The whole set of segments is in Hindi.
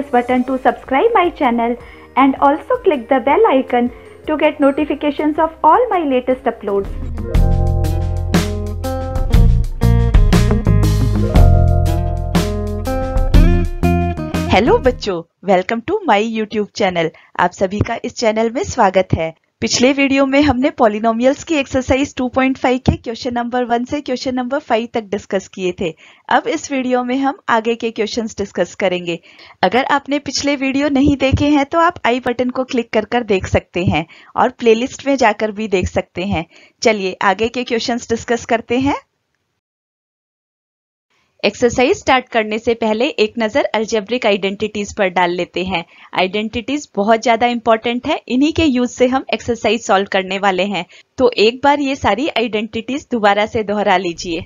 this button to subscribe my channel and also click the bell icon to get notifications of all my latest uploads. Hello बच्चों welcome to my YouTube channel आप सभी का इस चैनल में स्वागत है पिछले वीडियो में हमने पॉलिनोमियल्स की एक्सरसाइज 2.5 के क्वेश्चन नंबर वन से क्वेश्चन नंबर फाइव तक डिस्कस किए थे। अब इस वीडियो में हम आगे के क्वेश्चंस डिस्कस करेंगे। अगर आपने पिछले वीडियो नहीं देखे हैं तो आप आई बटन को क्लिक कर कर देख सकते हैं और प्लेलिस्ट में जाकर भी देख सकते हैं। चलिए आगे के क्वेश्चन डिस्कस करते हैं। एक्सरसाइज स्टार्ट करने से पहले एक नज़र अल्जेब्रिक आइडेंटिटीज पर डाल लेते हैं। आइडेंटिटीज बहुत ज़्यादा इंपॉर्टेंट है। इन्हीं के यूज़ से हम एक्सरसाइज सॉल्व करने वाले हैं। तो एक बार ये सारी आइडेंटिटीज दोबारा से दोहरा लीजिए।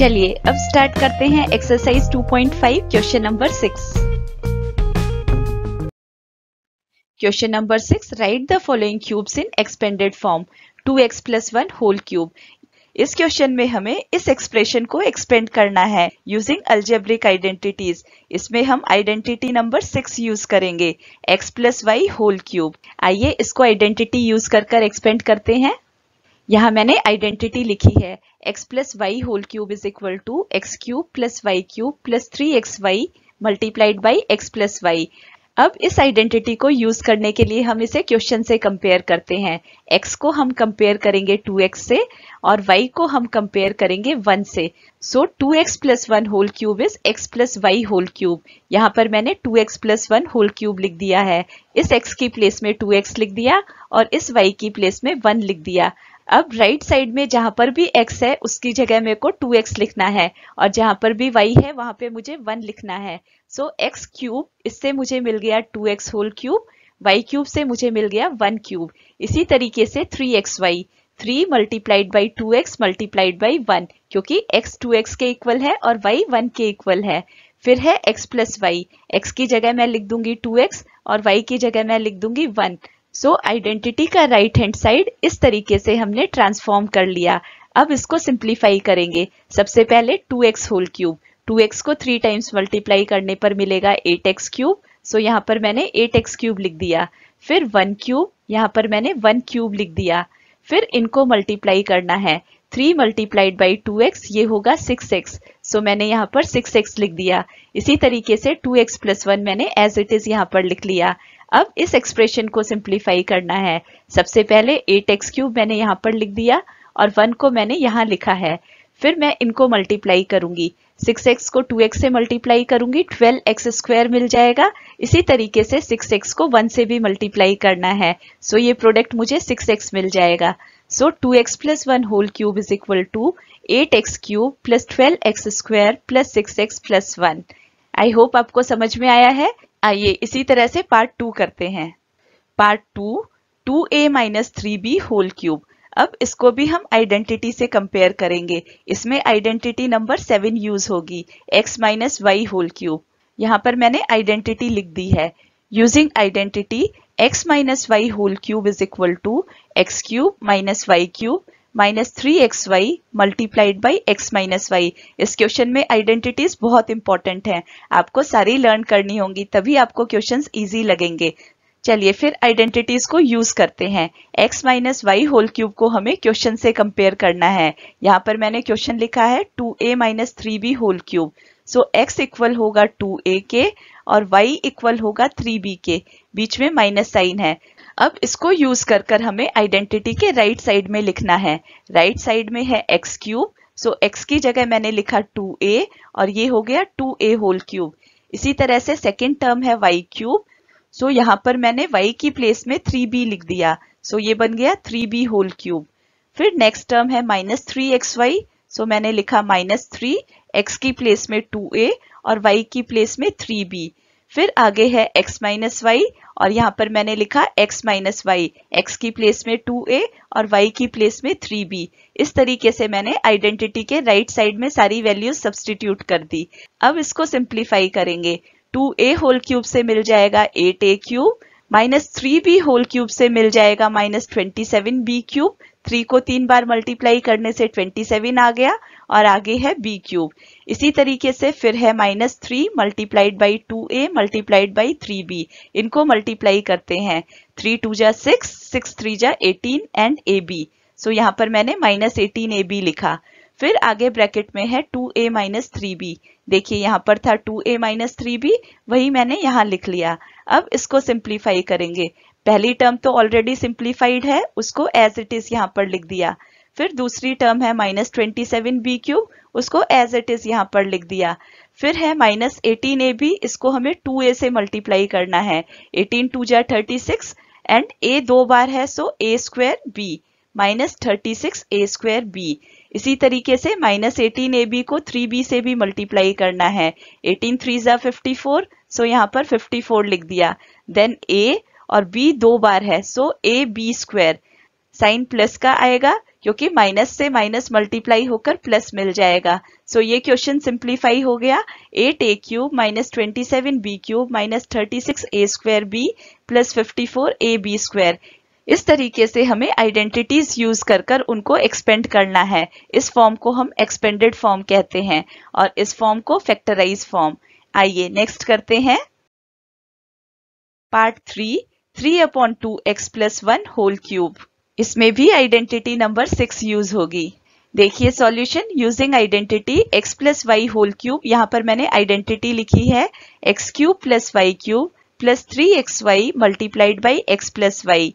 चलिए अब स्टार्ट करते हैं exercise 2.5 question number six question number six write the following cubes in expanded form 2x plus one whole cube इस क्वेश्चन में हमें इस एक्सप्रेशन को एक्सपेंड करना है यूजिंग अल्जेब्रिक आइडेंटिटीज इसमें हम आइडेंटिटी नंबर सिक्स यूज़ करेंगे, x plus y whole cube आइए इसको आइडेंटिटी यूज़ कर कर एक्सपेंड करते हैं। यहाँ मैंने आइडेंटिटी लिखी है। x plus y whole cube is equal to x cube plus y cube plus three x y multiplied by x plus y अब इस आइडेंटिटी को यूज़ करने के लिए हम इसे क्वेश्चन से कंपेयर करते हैं। x को हम कंपेयर करेंगे 2x से और y को हम कंपेयर करेंगे 1 से। So two x plus one whole cube is x plus y whole cube यहाँ पर मैंने 2x plus one whole cube लिख दिया है। इस x की प्लेस में 2x लिख दिया और इस y की प्लेस में 1 लिख दिया। अब राइट साइड में जहाँ पर भी x है उसकी जगह मेरे को 2x लिखना है। और जहाँ पर भी y है वहाँ पे मुझे 1 लिखना है। सो so, x क्यूब इससे मुझे मिल गया 2x whole cube y cube से मुझे मिल गया 1 क्यूब इसी तरीके से 3xy 3 multiplied by two x multiplied by one क्योंकि x 2x के इक्वल है और y 1 के इक्वल है। फिर है x प्लस वाई एक्स की जगह मैं लिख दूँगी 2x और y की जगह मैं लिख दूँगी 1 सो so, आइडेंटिटी का राइट हैंड साइड इस तरीके से हमने ट्रांसफॉर्म कर लिया। अब इसको सिंप्लीफाई करेंगे। सबसे पहले 2x होल क्यूब 2x को थ्री टाइम्स मल्टीप्लाई करने पर मिलेगा 8x क्यूब सो यहाँ पर मैंने 8x क्यूब लिख दिया। फिर 1 क्यूब यहाँ पर मैंने 1 क्यूब लिख दिया। फिर इनको मल्टीप्लाई करना है। 3 मल्टीप्लाइड बाई टू ये होगा 6x सो मैंने यहाँ पर 6x लिख दिया। इसी तरीके से 2x प्लस वन मैंने एज इट इज़ यहाँ पर लिख लिया। अब इस एक्सप्रेशन को सिंप्लीफाई करना है। सबसे पहले एट एक्स क्यूब मैंने यहाँ पर लिख दिया और वन को मैंने यहाँ लिखा है। फिर मैं इनको मल्टीप्लाई करूँगी। 6x को 2x से मल्टीप्लाई करूँगी। 12x स्क्वायर मिल जाएगा। इसी तरीके से 6x को 1 से भी मल्टीप्लाई करना है। सो ये प्रोडक्ट मुझे 6x मिल जाएगा। So two x plus one whole cube is equal to eight x cube plus 12x square plus six x plus one I hope आपको समझ में आया है। आइए इसी तरह से पार्ट टू करते हैं। Part two two a minus three b whole cube अब इसको भी हम आइडेंटिटी से कंपेयर करेंगे। इसमें आइडेंटिटी नंबर सेवन यूज़ होगी। X minus y whole cube यहाँ पर मैंने आइडेंटिटी लिख दी है। Using identity x minus y whole cube is equal to x cube minus y cube minus three x y multiplied by x minus y इस क्वेश्चन में आइडेंटिटीज बहुत इंपॉर्टेंट हैं। आपको सारी लर्न करनी होंगी, तभी आपको क्वेश्चंस इजी लगेंगे। चलिए फिर आइडेंटिटीज को यूज़ करते हैं। X minus y whole cube को हमें क्वेश्चन से कंपेयर करना है। यहाँ पर मैंने क्वेश्चन लिखा है two a minus three b whole cube so x equal होगा टू ए के और y इक्वल होगा थ्री बी के। बीच में माइनस साइन है। अब इसको यूज़ कर कर हमें आइडेंटिटी के राइट right साइड में लिखना है। राइट right साइड में है एक्स क्यूब सो एक्स की जगह मैंने लिखा टू ए और ये हो गया टू ए होल क्यूब इसी तरह से सेकेंड टर्म है वाई क्यूब सो यहाँ पर मैंने वाई की प्लेस में थ्री बी लिख दिया। सो so ये बन गया थ्री बी होल क्यूब फिर नेक्स्ट टर्म है minus three x y so मैंने लिखा माइनस थ्री एक्स की प्लेस में टू ए और वाई की प्लेस में थ्री बी फिर आगे है x माइनस वाई और यहाँ पर मैंने लिखा x माइनस वाई एक्स की प्लेस में 2a और y की प्लेस में 3b इस तरीके से मैंने आइडेंटिटी के राइट right साइड में सारी वैल्यूज़ सब्सटीट्यूट कर दी। अब इसको सिंप्लीफाई करेंगे। 2a होल क्यूब से मिल जाएगा 8a cube minus three b whole cube से मिल जाएगा minus twenty seven b cube three को तीन बार मल्टीप्लाई करने से ट्वेंटी सेवन आ गया और आगे है बी क्यूब इसी तरीके से फिर है minus three multiplied by two a multiplied by three b इनको मल्टीप्लाई करते हैं. थ्री टू जा सिक्स सिक्स थ्री जा eighteen and a b so यहाँ पर मैंने माइनस एटीन ए बी लिखा. फिर आगे ब्रैकेट में है two a minus three b देखिए, यहाँ पर था two a minus three b वही मैंने यहाँ लिख लिया. अब इसको सिंप्लीफाई करेंगे. पहली टर्म तो ऑलरेडी सिंप्लीफाइड है, उसको एज इट इज़ यहाँ पर लिख दिया. फिर दूसरी टर्म है minus twenty seven b cube उसको एज इट इज़ यहाँ पर लिख दिया। फिर है माइनस एटीन ए बी इसको हमें टू ए से मल्टीप्लाई करना है। एटीन टू जा थर्टी सिक्स एंड ए दो बार है so a square b minus thirty six a square b इसी तरीके से माइनस एटीन ए बी को थ्री बी से भी मल्टीप्लाई करना है। एटीन थ्री जा फिफ्टी फोर सो यहाँ पर फिफ्टी फोर लिख दिया। देन ए और बी दो बार है so a b square sign plus का आएगा क्योंकि माइनस से माइनस मल्टीप्लाई होकर प्लस मिल जाएगा। सो so, ये क्वेश्चन सिंप्लीफाई हो गया। Eight a cube minus twenty seven b cube minus thirty six a square b plus fifty four a b square इस तरीके से हमें आइडेंटिटीज यूज़ कर कर उनको एक्सपेंड करना है। इस फॉर्म को हम एक्सपेंडेड फॉर्म कहते हैं और इस फॉर्म को फैक्टराइज फॉर्म आइए नेक्स्ट करते हैं। Part three three upon two x plus one whole cube इसमें भी आइडेंटिटी नंबर सिक्स यूज़ होगी। देखिए solution using identity x plus y whole cube यहाँ पर मैंने आइडेंटिटी लिखी है। X cube plus y cube plus three x y multiplied by x plus y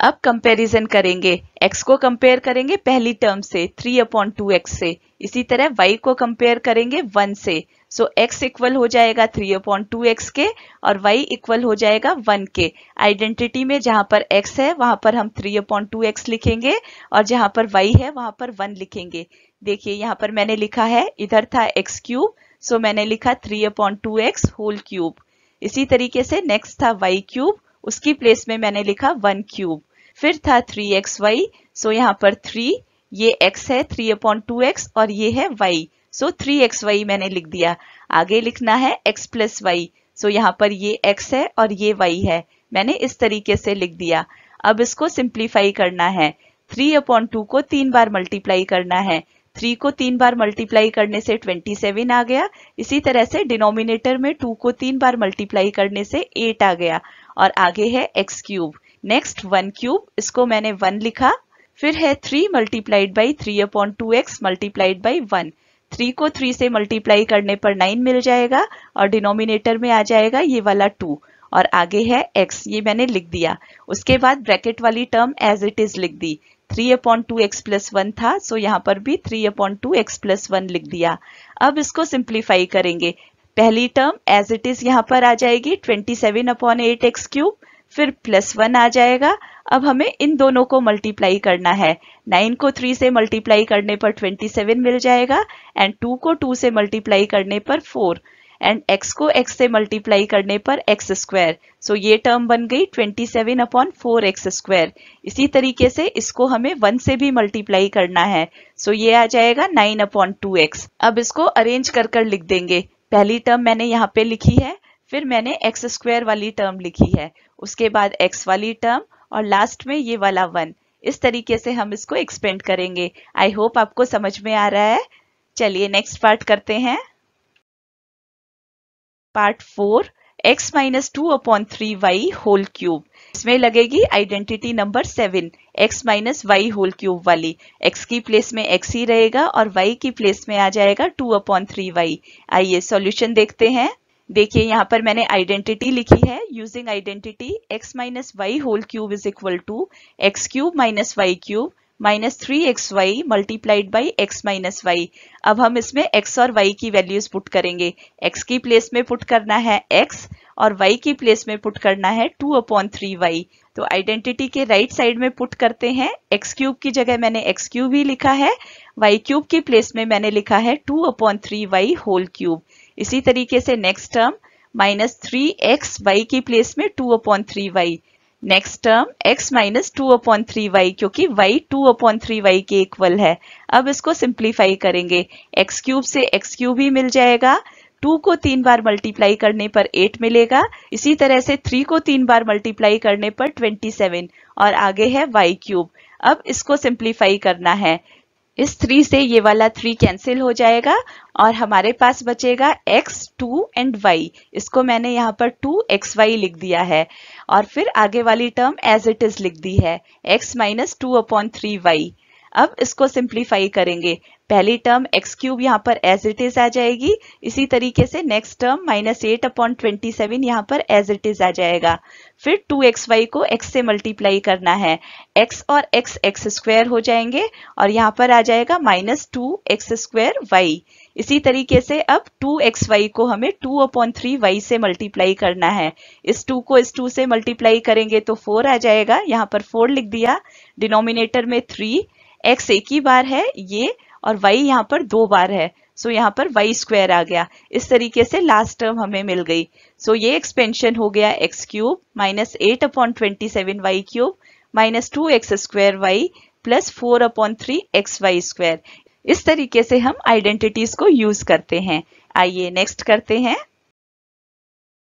अब कंपैरिजन करेंगे। X को कंपेयर करेंगे पहली टर्म से थ्री अपॉन टू एक्स से। इसी तरह y को कंपेयर करेंगे वन से। सो so, x इक्वल हो जाएगा थ्री अपॉन टू एक्स के और y इक्वल हो जाएगा वन के। आइडेंटिटी में जहाँ पर x है वहाँ पर हम थ्री अपॉन टू एक्स लिखेंगे और जहाँ पर y है वहाँ पर वन लिखेंगे। देखिए यहाँ पर मैंने लिखा है इधर था एक्स क्यूब सो मैंने लिखा three upon two x whole cube इसी तरीके से नेक्स्ट था वाई क्यूब उसकी प्लेस में मैंने लिखा वन क्यूब फिर था थ्री एक्स वाई सो यहाँ पर थ्री ये x है थ्री अपॉन टू एक्स और ये है y so three x y मैंने लिख दिया। आगे लिखना है x प्लस वाई सो यहाँ पर ये x है और ये y है, मैंने इस तरीके से लिख दिया। अब इसको सिंप्लीफाई करना है। थ्री अपॉन टू को तीन बार मल्टीप्लाई करना है। थ्री को तीन बार मल्टीप्लाई करने से ट्वेंटी सेवन आ गया। इसी तरह से डिनोमिनेटर में टू को तीन बार मल्टीप्लाई करने से एट आ गया। और आगे है x cube next one cube इसको मैंने वन लिखा, फिर है three multiplied by three upon two x multiplied by one three को थ्री से मल्टीप्लाई करने पर नाइन मिल जाएगा और डिनोमिनेटर में आ जाएगा ये वाला टू और आगे है x, ये मैंने लिख दिया. उसके बाद ब्रैकेट वाली टर्म एज इट इज़ लिख दी. Three upon two x plus one था सो यहाँ पर भी three upon two x plus one लिख दिया. अब इसको सिंप्लीफाई करेंगे. पहली टर्म एज इट इज़ यहाँ पर आ जाएगी twenty seven upon eight x cube फिर प्लस वन आ जाएगा। अब हमें इन दोनों को मल्टीप्लाई करना है। नाइन को थ्री से मल्टीप्लाई करने पर ट्वेंटी सेवन मिल जाएगा एंड टू को टू से मल्टीप्लाई करने पर फोर एंड x को x से मल्टीप्लाई करने पर एक्स स्क्वायर सो ये टर्म बन गई 27 seven upon four x square इसी तरीके से इसको हमें वन से भी मल्टीप्लाई करना है। सो so, ये आ जाएगा 9 अपॉन टू एक्स अब इसको अरेंज कर कर लिख देंगे। पहली टर्म मैंने यहाँ पे लिखी है। फिर मैंने एक्स स्क्वायर वाली टर्म लिखी है। उसके बाद एक्स वाली टर्म और लास्ट में ये वाला वन इस तरीके से हम इसको एक्सपेंड करेंगे। आई होप आपको समझ में आ रहा है। चलिए नेक्स्ट पार्ट करते हैं। Part four x minus two upon three y whole cube इसमें लगेगी identity number seven x minus y whole cube वाली। x की प्लेस में x ही रहेगा और y की प्लेस में आ जाएगा टू अपॉन थ्री वाई आइए सॉल्यूशन देखते हैं। देखिए, यहाँ पर मैंने आइडेंटिटी लिखी है। Using identity x minus y whole cube is equal to x cube minus y cube minus three x y multiplied by x minus y अब हम इसमें x और y की वैल्यूज़ पुट करेंगे। x की प्लेस में पुट करना है x और y की प्लेस में पुट करना है टू अपॉन थ्री वाई तो आइडेंटिटी के राइट right साइड में पुट करते हैं। x क्यूब की जगह मैंने x क्यूब ही लिखा है। y क्यूब की प्लेस में मैंने लिखा है two upon three y whole cube इसी तरीके से next term minus three x y की प्लेस में two upon three y next term x minus two upon three y क्योंकि y two upon three y के इक्वल है। अब इसको सिंप्लीफाई करेंगे। x क्यूब से x क्यूब ही मिल जाएगा। टू को तीन बार मल्टीप्लाई करने पर एट मिलेगा। इसी तरह से थ्री को तीन बार मल्टीप्लाई करने पर ट्वेंटी सेवन और आगे है वाई क्यूब अब इसको सिंप्लीफाई करना है। इस थ्री से ये वाला थ्री कैंसिल हो जाएगा और हमारे पास बचेगा एक्स टू एंड वाई इसको मैंने यहाँ पर टू एक्स वाई लिख दिया है और फिर आगे वाली टर्म एज इट इज़ लिख दी है. X minus two upon three y अब इसको सिंप्लीफाई करेंगे. पहली टर्म एक्स क्यूब यहाँ पर एज इट इज़ आ जाएगी। इसी तरीके से next term minus eight upon twenty seven यहाँ पर एज इट इज़ आ जाएगा। फिर टू एक्स वाई को एक्स से मल्टीप्लाई करना है। एक्स और एक्स एक्स स्क्वायर हो जाएँगे और यहाँ पर आ जाएगा minus two x square y इसी तरीके से अब टू एक्स वाई को हमें टू अपॉन थ्री वाई से मल्टीप्लाई करना है। इस टू को इस टू से मल्टीप्लाई करेंगे तो फोर आ जाएगा। यहाँ पर फोर लिख दिया। डिनोमिनेटर में थ्री एक्स एक ही बार है। ये और वाई यहाँ पर दो बार है। सो so, यहाँ पर वाई स्क्वायर आ गया। इस तरीके से लास्ट टर्म हमें मिल गई। सो so, ये एक्सपेंशन हो गया x cube minus eight upon twenty seven y cube minus two x square y plus four upon three x y square इस तरीके से हम आइडेंटिटीज को यूज़ करते हैं। आइए नेक्स्ट करते हैं।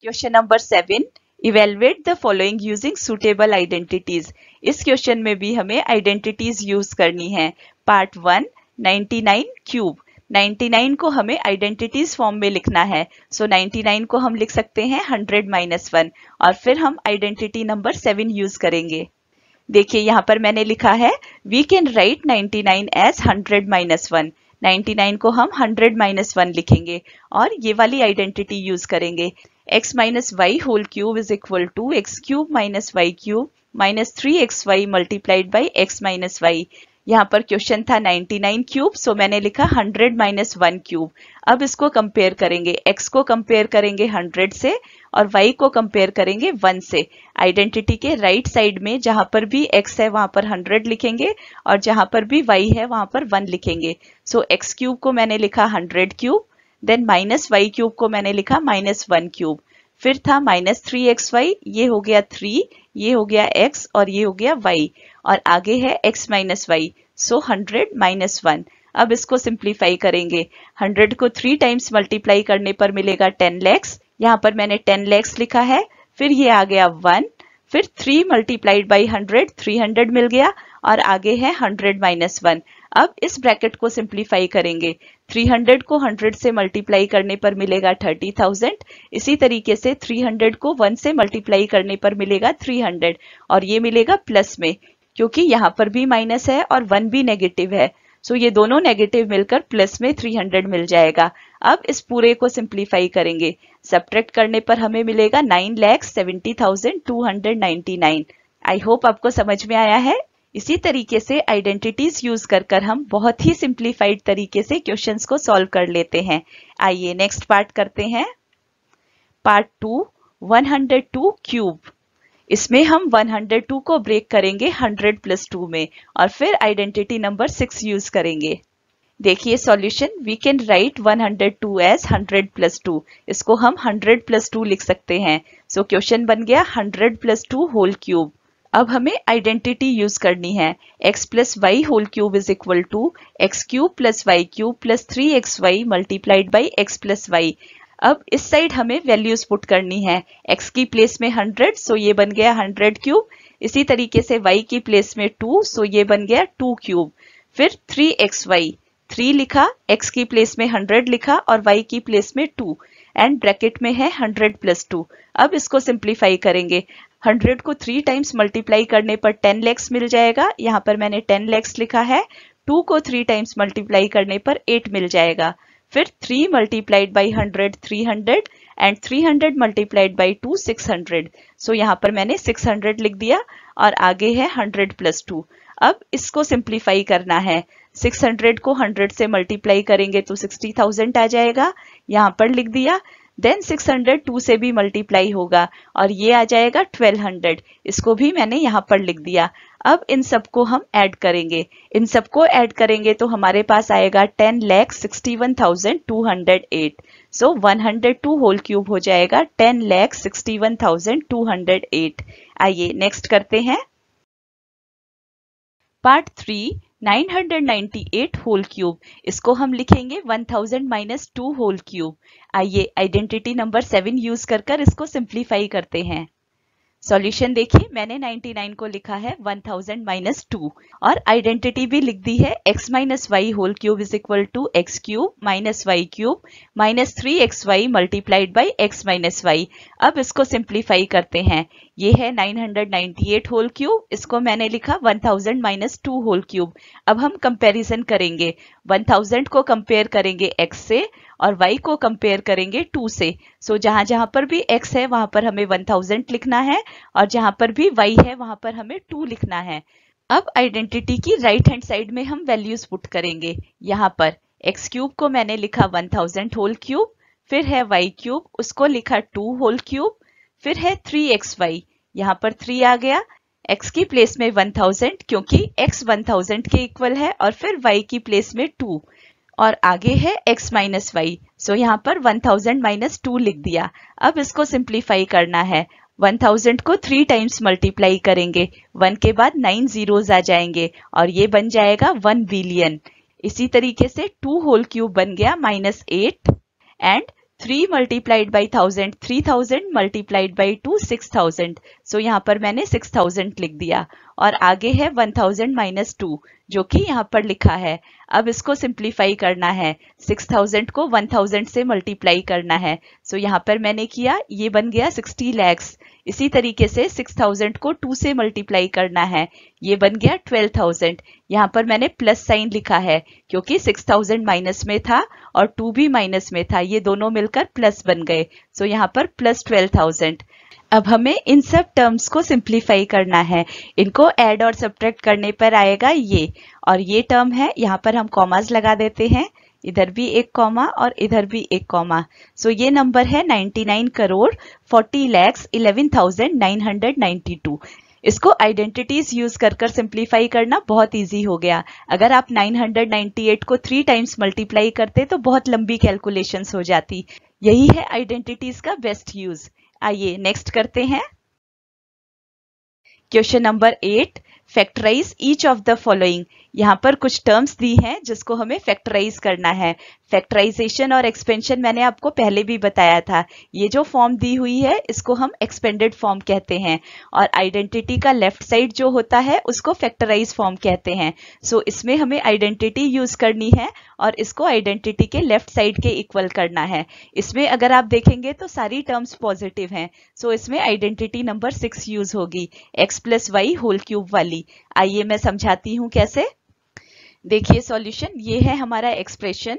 Question number seven evaluate the following using suitable identities इस क्वेश्चन में भी हमें आइडेंटिटीज यूज़ करनी है। Part one 99 cube. 99 को हमें आइडेंटिटीज फॉर्म में लिखना है। सो so 99 को हम लिख सकते हैं 100 माइनस वन। और फिर हम आइडेंटिटी नंबर सेवन यूज़ करेंगे। देखिए, यहाँ पर मैंने लिखा है we can write 99 as 100 minus one. 99 को हम 100 माइनस वन लिखेंगे। और ये वाली आइडेंटिटी यूज़ करेंगे। X minus y whole cube is equal to x cube minus y cube minus three x y multiplied by x minus y यहाँ पर क्वेश्चन था 99 क्यूब सो मैंने लिखा 100 माइनस वन क्यूब अब इसको कंपेयर करेंगे. X को कंपेयर करेंगे 100 से और y को कंपेयर करेंगे 1 से. आइडेंटिटी के राइट right साइड में जहाँ पर भी x है वहाँ पर 100 लिखेंगे और जहाँ पर भी y है वहाँ पर 1 लिखेंगे. सो so, x क्यूब को मैंने लिखा 100 cube then minus y cube को मैंने लिखा माइनस वन क्यूब फिर था माइनस थ्री एक्स वाई ये हो गया थ्री ये हो गया x और ये हो गया y और आगे है x minus y so hundred minus one अब इसको सिंप्लीफाई करेंगे. हंड्रेड को थ्री टाइम्स मल्टीप्लाई करने पर मिलेगा टेन लैक्स यहाँ पर मैंने टेन लैक्स लिखा है. फिर ये आ गया वन फिर three multiplied by hundred three hundred मिल गया और आगे है हंड्रेड माइनस वन अब इस ब्रैकेट को सिंप्लीफाई करेंगे. 300 को 100 से मल्टीप्लाई करने पर मिलेगा 30,000 इसी तरीके से 300 को 1 से मल्टीप्लाई करने पर मिलेगा 300 और ये मिलेगा प्लस में क्योंकि यहाँ पर भी माइनस है और 1 भी नेगेटिव है. सो ये दोनों नेगेटिव मिलकर प्लस में 300 मिल जाएगा. अब इस पूरे को सिंप्लीफाई करेंगे. सब्ट्रैक्ट करने पर हमें मिलेगा nine lakh seventy thousand two hundred ninety nine I hope आपको समझ में आया है. इसी तरीके से आइडेंटिटीज यूज़ कर कर हम बहुत ही सिंप्लीफाइड तरीके से क्वेश्चंस को सॉल्व कर लेते हैं। आइए नेक्स्ट पार्ट करते हैं। पार्ट टू 102 क्यूब इसमें हम 102 को ब्रेक करेंगे 100 प्लस टू में और फिर आइडेंटिटी नंबर सिक्स यूज़ करेंगे। देखिए solution we can write 102 as 100 plus two इसको हम 100 प्लस टू लिख सकते हैं। सो so, क्वेश्चन बन गया 100 प्लस टू होल क्यूब अब हमें आइडेंटिटी यूज़ करनी है। x plus y whole cube is equal to x cube plus y cube plus three x y multiplied by x plus y अब इस साइड हमें वैल्यूज़ पुट करनी है। x की प्लेस में 100 सो ये बन गया 100 क्यूब इसी तरीके से y की प्लेस में 2 सो ये बन गया 2 क्यूब फिर 3xy 3 एक्स वाई थ्री लिखा, x की प्लेस में 100 लिखा और y की प्लेस में 2 एंड ब्रैकेट में है 100 प्लस टू। अब इसको सिंप्लीफाई करेंगे। हंड्रेड को थ्री टाइम्स मल्टीप्लाई करने पर टेन लैक्स मिल जाएगा। यहाँ पर मैंने टेन लैक्स लिखा है। टू को थ्री टाइम्स मल्टीप्लाई करने पर एट मिल जाएगा। फिर three multiplied by hundred, three hundred, and three hundred multiplied by two, six hundred. So यहाँ पर मैंने सिक्स हंड्रेड लिख दिया और आगे है हंड्रेड प्लस टू। अब इसको सिंप्लीफाई करना है। 600 को 100 से मल्टीप्लाई करेंगे तो 60,000 आ जाएगा। यहाँ पर लिख दिया। देन 600 2 से भी मल्टीप्लाई होगा और ये आ जाएगा 1200 इसको भी मैंने यहाँ पर लिख दिया। अब इन सबको हम ऐड करेंगे। इन सबको ऐड करेंगे तो हमारे पास आएगा ten lakh sixty one thousand two hundred eight. So one hundred two whole cube हो जाएगा 10 lakh sixty one thousand two hundred eight. आइए नेक्स्ट करते हैं। Part three 998 whole cube. इसको हम लिखेंगे 1000 माइनस टू होल क्यूब। आइए, आइडेंटिटी नंबर सेवन यूज़ कर कर इसको सिंप्लीफाई करते हैं। सॉल्यूशन देखिए, मैंने 99 को लिखा है 1000 थाउज़ेंड माइनस टू और आइडेंटिटी भी लिख दी है, x minus y whole cube is equal to x cube minus y cube minus three x y multiplied by x minus y अब इसको सिंप्लीफाई करते हैं. ये है 998 होल क्यूब इसको मैंने लिखा 1000 thousand minus two whole cube अब हम कंपेरिजन करेंगे. 1000 को कंपेयर करेंगे x से और y को कंपेयर करेंगे 2 से। सो so, जहाँ जहाँ पर भी x है वहाँ पर हमें 1000 लिखना है और जहाँ पर भी y है वहाँ पर हमें 2 लिखना है। अब आइडेंटिटी की राइट हैंड साइड में हम वैल्यूज़ पुट करेंगे। यहाँ पर एक्स क्यूब को मैंने लिखा 1000 होल क्यूब फिर है वाई क्यूब उसको लिखा 2 होल क्यूब फिर है थ्री एक्स वाई यहाँ पर थ्री आ गया। x की प्लेस में 1000 क्योंकि x 1000 के इक्वल है और फिर y की प्लेस में 2 और आगे है x माइनस वाई सो यहाँ पर 1000 थाउज़ेंड माइनस टू लिख दिया। अब इसको सिंप्लीफाई करना है। 1000 को थ्री टाइम्स मल्टीप्लाई करेंगे। वन के बाद नाइन जीरोज आ जाएँगे और ये बन जाएगा वन बिलियन इसी तरीके से टू होल क्यूब बन गया minus eight and 3 multiplied by thousand three thousand multiplied by two six thousand so यहाँ पर मैंने सिक्स थाउज़ेंड लिख दिया। और आगे है वन थाउज़ेंड माइनस टू जो कि यहाँ पर लिखा है। अब इसको सिंप्लीफाई करना है। सिक्स थाउज़ेंड को वन थाउज़ेंड से मल्टीप्लाई करना है। सो so, यहाँ पर मैंने किया ये बन गया सिक्सटी लैक्स इसी तरीके से 6000 को 2 से मल्टीप्लाई करना है। ये बन गया 12000 यहाँ पर मैंने प्लस साइन लिखा है क्योंकि 6000 माइनस में था और 2 भी माइनस में था। ये दोनों मिलकर प्लस बन गए। सो so यहाँ पर प्लस 12000 अब हमें इन सब टर्म्स को सिंप्लीफाई करना है। इनको ऐड और सब्ट्रैक्ट करने पर आएगा ये। और ये टर्म है यहाँ पर हम कॉमास लगा देते हैं। इधर भी एक कॉमा और इधर भी एक कॉमा सो so ये नंबर है 99 करोड़ 40 लैक्स 11,992 इसको आइडेंटिटीज यूज़ कर कर सिंप्लीफाई करना बहुत इजी हो गया। अगर आप 998 को थ्री टाइम्स मल्टीप्लाई करते तो बहुत लंबी कैलकुलेशंस हो जाती। यही है आइडेंटिटीज का बेस्ट यूज़ आइए नेक्स्ट करते हैं। Question number eight factorise each of the following यहाँ पर कुछ टर्म्स दी हैं जिसको हमें फैक्टराइज करना है। फैक्टराइजेशन और एक्सपेंशन मैंने आपको पहले भी बताया था। ये जो फॉर्म दी हुई है इसको हम एक्सपेंडेड फॉर्म कहते हैं। और आइडेंटिटी का लेफ़्ट साइड जो होता है उसको फैक्टराइज फॉर्म कहते हैं। सो so, इसमें हमें आइडेंटिटी यूज़ करनी है और इसको आइडेंटिटी के लेफ़्ट साइड के इक्वल करना है। इसमें अगर आप देखेंगे तो सारी टर्म्स पॉजिटिव हैं। सो so, इसमें आइडेंटिटी नंबर सिक्स यूज़ होगी। X plus y whole cube वाली। आइए मैं समझाती हूँ कैसे। देखिए सॉल्यूशन ये है हमारा expression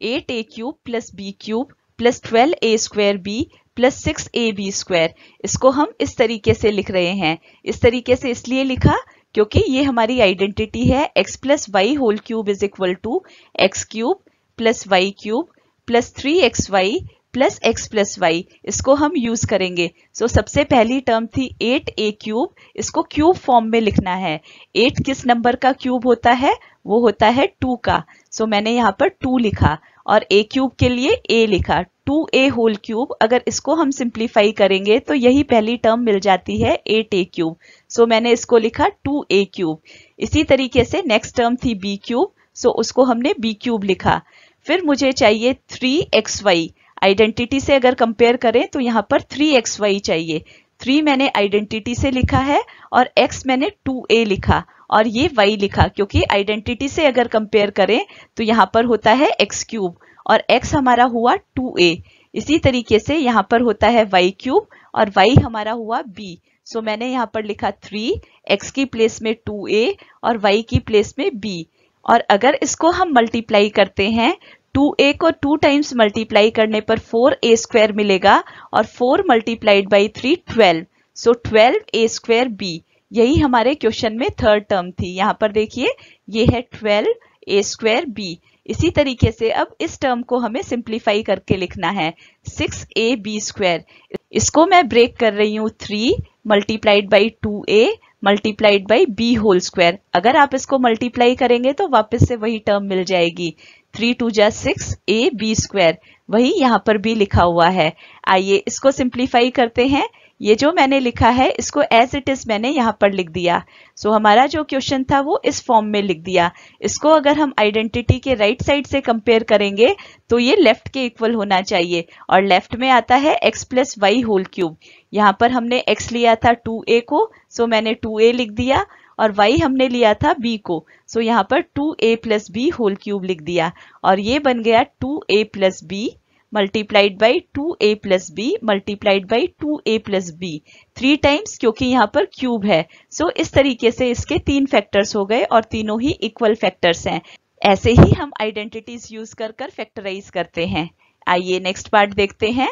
eight a cube plus b cube plus twelve a square b plus six a b square इसको हम इस तरीके से लिख रहे हैं। इस तरीके से इसलिए लिखा क्योंकि ये हमारी आइडेंटिटी है। X plus y whole cube is equal to x cube plus y cube plus three x y plus x plus y इसको हम यूज़ करेंगे। सो so, सबसे पहली टर्म थी एट ए क्यूब इसको क्यूब फॉर्म में लिखना है। एट किस नंबर का क्यूब होता है? वो होता है टू का। सो so, मैंने यहाँ पर टू लिखा और ए क्यूब के लिए ए लिखा। टू ए होल क्यूब अगर इसको हम सिंप्लीफाई करेंगे तो यही पहली टर्म मिल जाती है एट ए क्यूब सो मैंने इसको लिखा टू ए क्यूब इसी तरीके से नेक्स्ट टर्म थी बी क्यूब सो उसको हमने बी क्यूब लिखा। फिर मुझे चाहिए थ्री एक्स वाई आइडेंटिटी से अगर कंपेयर करें तो यहाँ पर थ्री एक्स वाई चाहिए। थ्री मैंने आइडेंटिटी से लिखा है और एक्स मैंने टू ए लिखा और ये वाई लिखा, क्योंकि आइडेंटिटी से अगर कंपेयर करें तो यहाँ पर होता है एक्स क्यूब और एक्स हमारा हुआ टू ए इसी तरीके से यहाँ पर होता है वाई क्यूब और वाई हमारा हुआ बी सो मैंने यहाँ पर लिखा थ्री एक्स की प्लेस में 2a और वाई की प्लेस में बी और अगर इसको हम मल्टीप्लाई करते हैं 2a को टू टाइम्स मल्टीप्लाई करने पर 4a स्क्वायर मिलेगा और 4 multiplied by 3 12 so 12 a square b. यही हमारे क्वेश्चन में थर्ड टर्म थी। यहाँ पर देखिए, ये है 12 ए स्क्वायर बी इसी तरीके से अब इस टर्म को हमें सिंप्लीफाई करके लिखना है। सिक्स ए बी स्क्वायर इसको मैं ब्रेक कर रही हूँ। Three multiplied by two a multiplied by b whole square अगर आप इसको मल्टीप्लाई करेंगे तो वापस से वही टर्म मिल जाएगी। थ्री टू जा सिक्स ए बी स्क्वायर वही यहाँ पर भी लिखा हुआ है। आइए इसको सिंप्लीफाई करते हैं। ये जो मैंने लिखा है इसको एज इट इज़ मैंने यहाँ पर लिख दिया। सो so, हमारा जो क्वेश्चन था वो इस फॉर्म में लिख दिया। इसको अगर हम आइडेंटिटी के राइट right साइड से कंपेयर करेंगे तो ये लेफ़्ट के इक्वल होना चाहिए। और लेफ़्ट में आता है x plus y whole cube यहाँ पर हमने एक्स लिया था टू ए को सो so मैंने टू ए लिख दिया। और y हमने लिया था b को। सो so यहाँ पर 2a plus b whole cube लिख दिया। और ये बन गया 2a plus b multiplied by two a plus b multiplied by two a plus b three times क्योंकि यहाँ पर क्यूब है। सो so, इस तरीके से इसके तीन फैक्टर्स हो गए और तीनों ही इक्वल फैक्टर्स हैं। ऐसे ही हम आइडेंटिटीज यूज़ कर कर फैक्टराइज करते हैं। आइए नेक्स्ट पार्ट देखते हैं।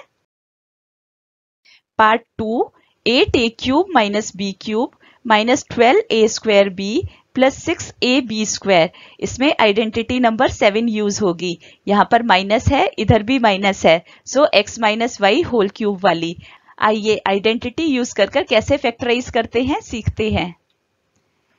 Part two eight a cube minus b cube minus twelve a square b plus six a b square इसमें आइडेंटिटी नंबर सेवन यूज़ होगी। यहाँ पर माइनस है, इधर भी माइनस है। So x minus y whole cube वाली। आइए आइडेंटिटी यूज़ कर कर कैसे फैक्टराइज करते हैं, सीखते हैं।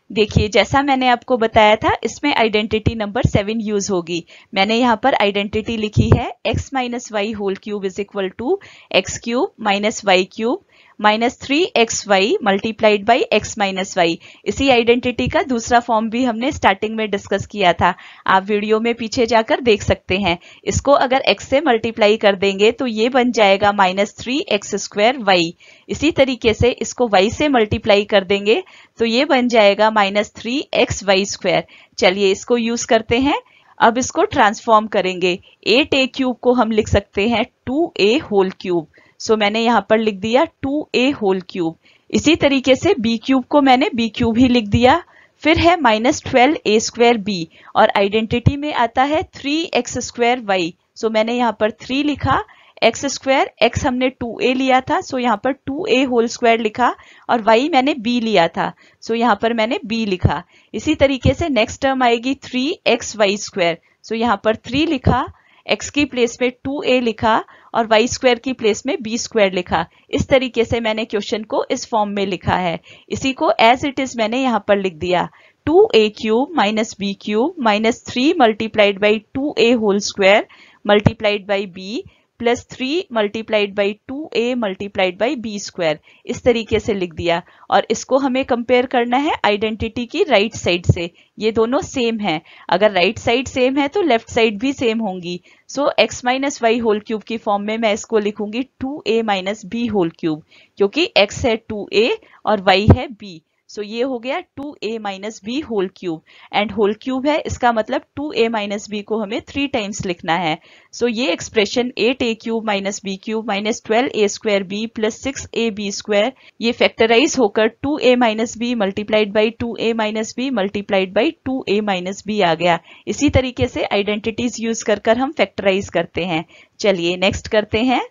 देखिए, जैसा मैंने आपको बताया था, इसमें आइडेंटिटी नंबर सेवन यूज़ होगी। मैंने यहाँ पर आइडेंटिटी लिखी है, x minus y whole cube is equal to x cube minus y cube minus three x y multiplied by x minus y इसी आइडेंटिटी का दूसरा फॉर्म भी हमने स्टार्टिंग में डिस्कस किया था। आप वीडियो में पीछे जाकर देख सकते हैं। इसको अगर एक्स से मल्टीप्लाई कर देंगे तो ये बन जाएगा minus three x square y इसी तरीके से इसको वाई से मल्टीप्लाई कर देंगे तो ये बन जाएगा minus three x y square चलिए इसको यूज़ करते हैं। अब इसको ट्रांसफॉर्म करेंगे। एट ए क्यूब को हम लिख सकते हैं two a whole cube so so, मैंने यहाँ पर लिख दिया टू ए होल क्यूब इसी तरीके से बी क्यूब को मैंने बी क्यूब ही लिख दिया. फिर है minus twelve a square b और आइडेंटिटी में आता है three x square y so मैंने यहाँ पर थ्री लिखा. एक्स स्क्वायर एक्स हमने टू ए लिया था. सो so यहाँ पर टू ए होल स्क्वायर लिखा और वाई मैंने बी लिया था. सो so यहाँ पर मैंने बी लिखा. इसी तरीके से नेक्स्ट टर्म आएगी three x y square so यहाँ पर थ्री लिखा. एक्स की प्लेस में टू ए लिखा. और वाई स्क्वायर की प्लेस में बी स्क्वायर लिखा। इस तरीके से मैंने क्वेश्चन को इस फॉर्म में लिखा है। इसी को एज इट इज़ मैंने यहाँ पर लिख दिया। Two a cube minus b cube minus three multiplied by two a whole square multiplied by b plus three multiplied by two a multiplied by b square इस तरीके से लिख दिया। और इसको हमें कंपेयर करना है आइडेंटिटी की राइट right साइड से। ये दोनों सेम है। अगर राइट right साइड सेम है तो लेफ़्ट साइड भी सेम होंगी। So x minus y whole cube की फॉर्म में मैं इसको लिखूँगी two a minus b whole cube क्योंकि एक्स है टू ए और वाई है बी सो so, ये हो गया two a minus b whole cube and whole cube है इसका मतलब टू ए माइनस बी को हमें थ्री टाइम्स लिखना है. सो so, ये expression eight a cube minus b cube minus twelve a square b plus six a b square ये फैक्टराइज होकर two a minus b multiplied by two a minus b multiplied by two a minus b आ गया. इसी तरीके से आइडेंटिटीज यूज़ कर कर हम फैक्टराइज करते हैं. चलिए नेक्स्ट करते हैं.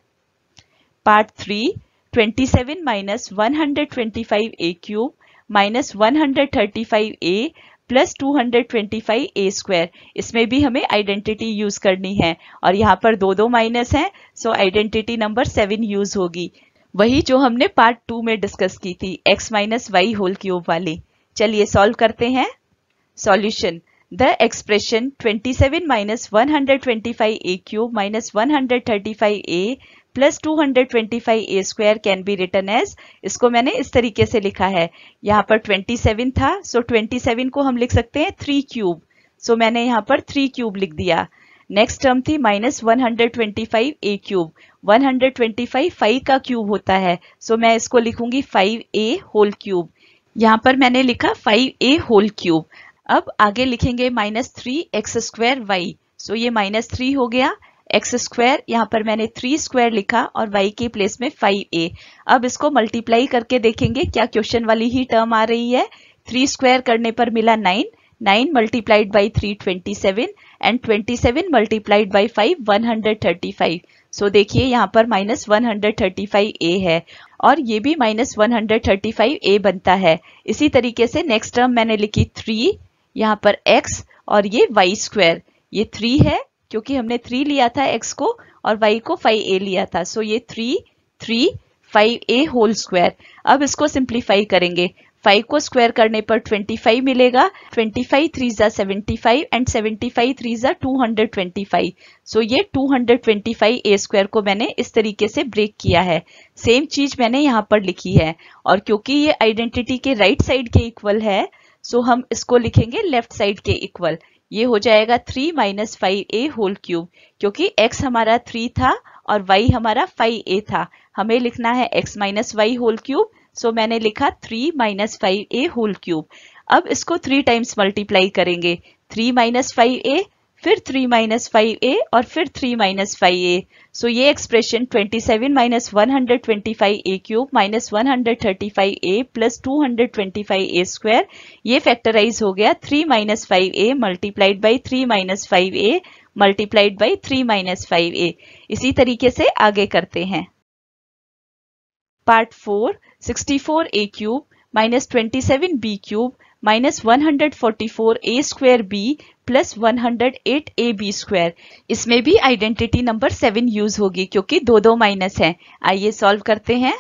Part three 27 minus 125 a cube minus one hundred thirty five a plus two hundred twenty five a square. इसमें भी हमें आइडेंटिटी यूज़ करनी है और यहाँ पर दो दो माइनस हैं so identity number seven use होगी। वही जो हमने पार्ट टू में डिस्कस की थी x minus y whole cube वाली। चलिए सॉल्व करते हैं। Solution the expression 27 minus 125 a cube minus 135 a plus 225 a square can be written as इसको मैंने इस तरीके से लिखा है। यहाँ पर 27 था सो so 27 को हम लिख सकते हैं थ्री क्यूब सो मैंने यहाँ पर थ्री क्यूब लिख दिया। नेक्स्ट टर्म थी minus one hundred twenty five a cube one hundred twenty five five का क्यूब होता है। सो so मैं इसको लिखूँगी फाइव ए होल क्यूब यहाँ पर मैंने लिखा फाइव ए होल क्यूब अब आगे लिखेंगे minus three x square y so ये माइनस थ्री हो गया। एक्स स्क्वायर, यहाँ पर मैंने थ्री स्क्वायर लिखा और वाई के प्लेस में फाइव ए अब इसको मल्टीप्लाई करके देखेंगे क्या क्वेश्चन वाली ही टर्म आ रही है। थ्री स्क्वायर करने पर मिला nine nine multiplied by three twenty seven and twenty seven multiplied by five one hundred thirty five so देखिए, यहाँ पर minus one hundred thirty five a है और ये भी minus one hundred thirty five a बनता है। इसी तरीके से नेक्स्ट टर्म मैंने लिखी थ्री यहाँ पर एक्स और ये वाई स्क्वायर ये थ्री है क्योंकि हमने थ्री लिया था एक्स को और वाई को फाइव ए लिया था। सो ये three three five a whole square अब इसको सिंप्लीफाई करेंगे। फाइव को स्क्वायर करने पर 25 मिलेगा। 25 थ्री जा 75 एंड 75 थ्री जा 225 सो ये 225 ए स्क्वायर को मैंने इस तरीके से ब्रेक किया है। सेम चीज़ मैंने यहाँ पर लिखी है। और क्योंकि ये आइडेंटिटी के राइट right साइड के इक्वल है सो so हम इसको लिखेंगे लेफ़्ट साइड के इक्वल ये हो जाएगा three minus five a whole cube क्योंकि x हमारा थ्री था और y हमारा फाइव ए था। हमें लिखना है x minus y whole cube so मैंने लिखा three minus five a whole cube अब इसको थ्री टाइम्स मल्टीप्लाई करेंगे। थ्री माइनस फाइव ए फिर थ्री माइनस फाइव ए और फिर three minus five a so ये expression twenty seven minus one hundred twenty five a cube minus one hundred thirty five a plus two hundred twenty five a square ये फैक्टराइज हो गया three minus five a multiplied by three minus five a multiplied by three minus five a इसी तरीके से आगे करते हैं। Part four sixty four a cube minus twenty seven b cube minus one hundred forty four a square b plus one hundred eight a b square इसमें भी आइडेंटिटी नंबर सेवन यूज़ होगी, क्योंकि दो दो माइनस है। आइए सॉल्व करते हैं।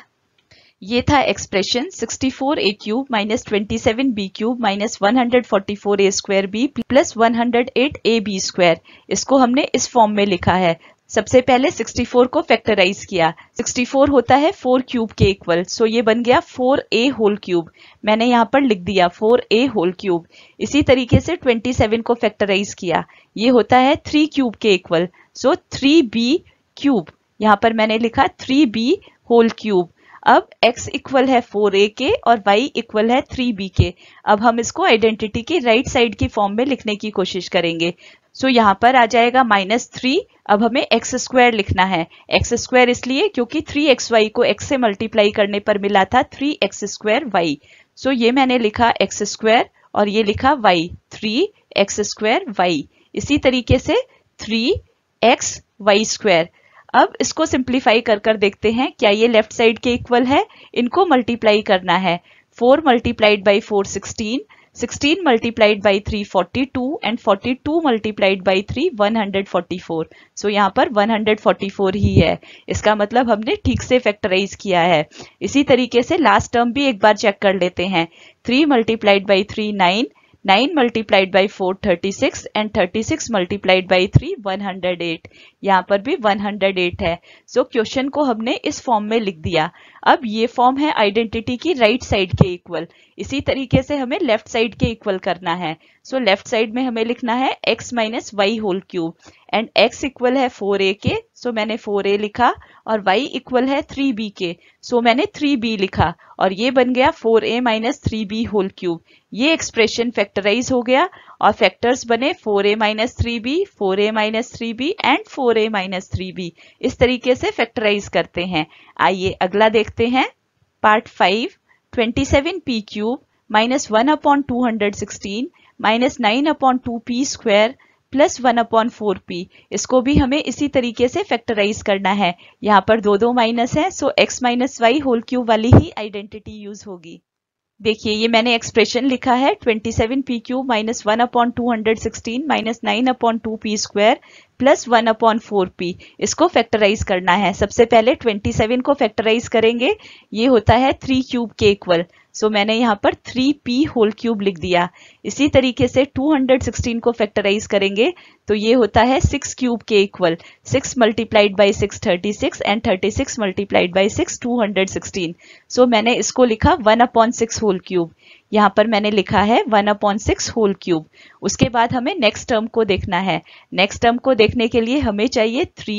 ये था expression 64 a cube minus twenty seven b cube minus one hundred forty four a square b plus one hundred eight a b square इसको हमने इस फॉर्म में लिखा है। सबसे पहले 64 को फैक्टराइज किया। 64 होता है 4 क्यूब के इक्वल सो ये बन गया 4a होल क्यूब मैंने यहाँ पर लिख दिया 4a होल क्यूब इसी तरीके से 27 को फैक्टराइज किया। ये होता है 3 क्यूब के इक्वल सो 3b क्यूब यहाँ पर मैंने लिखा 3b होल क्यूब अब x इक्वल है 4a के और y इक्वल है 3b के। अब हम इसको आइडेंटिटी के राइट साइड की फॉर्म में लिखने की कोशिश करेंगे। सो यहाँ पर आ जाएगा माइनस थ्री अब हमें एक्स स्क्वायर लिखना है। एक्स स्क्वायर इसलिए क्योंकि थ्री एक्स वाई को एक्स से मल्टीप्लाई करने पर मिला था three x square y so ये मैंने लिखा एक्स स्क्वायर और ये लिखा y three x square y इसी तरीके से थ्री एक्स वाई स्क्वायर अब इसको सिंप्लीफाई कर कर देखते हैं, क्या ये लेफ़्ट साइड के इक्वल है? इनको मल्टीप्लाई करना है। Four multiplied by four sixteen 16 multiplied by 3 42 and 42 multiplied by 3 144 so so, यहाँ पर 144 ही है। इसका मतलब हमने ठीक से फैक्टराइज किया है। इसी तरीके से लास्ट टर्म भी एक बार चेक कर लेते हैं। 3 multiplied by 3 9 9 multiplied by 4 36 and 36 multiplied by 3 108 यहाँ पर भी 108 है। सो so, क्वेश्चन को हमने इस फॉर्म में लिख दिया। अब ये फॉर्म है आइडेंटिटी की राइट right साइड के इक्वल इसी तरीके से हमें लेफ़्ट साइड के इक्वल करना है। सो लेफ़्ट साइड में हमें लिखना है x minus y whole cube and x equal है 4a के। सो so, मैंने 4a लिखा और y इक्वल है 3b के। सो so, मैंने 3b लिखा और ये बन गया 4a a minus three whole cube ये एक्सप्रेशन फैक्टराइज हो गया और फैक्टर्स बने 4a a minus three b four a minus three b and 4a minus three b इस तरीके से फैक्टराइज करते हैं। आइए अगला देखते हैं। पार्ट फाइव 27 माइनस cube minus 1 upon 216 minus 9 upon 2 p square plus one upon four p इसको भी हमें इसी तरीके से फैक्टराइज करना है। यहाँ पर दो दो माइनस है so x minus y whole cube वाली ही आइडेंटिटी यूज़ होगी। देखिए, ये मैंने एक्सप्रेशन लिखा है 27 seven p q minus one upon two hundred sixteen minus nine upon two p square plus one upon four p इसको फैक्टराइज करना है। सबसे पहले 27 को फैक्टराइज करेंगे। ये होता है थ्री क्यूब के इक्वल सो मैंने यहाँ पर थ्री पी होल क्यूब लिख दिया। इसी तरीके से 216 को फैक्टराइज करेंगे तो ये होता है सिक्स क्यूब के equal six multiplied by six thirty six and thirty six multiplied by six two hundred sixteen so मैंने इसको लिखा one upon six whole cube यहाँ पर मैंने लिखा है one upon six whole cube उसके बाद हमें नेक्स्ट टर्म को देखना है। नेक्स्ट टर्म को देखने के लिए हमें चाहिए three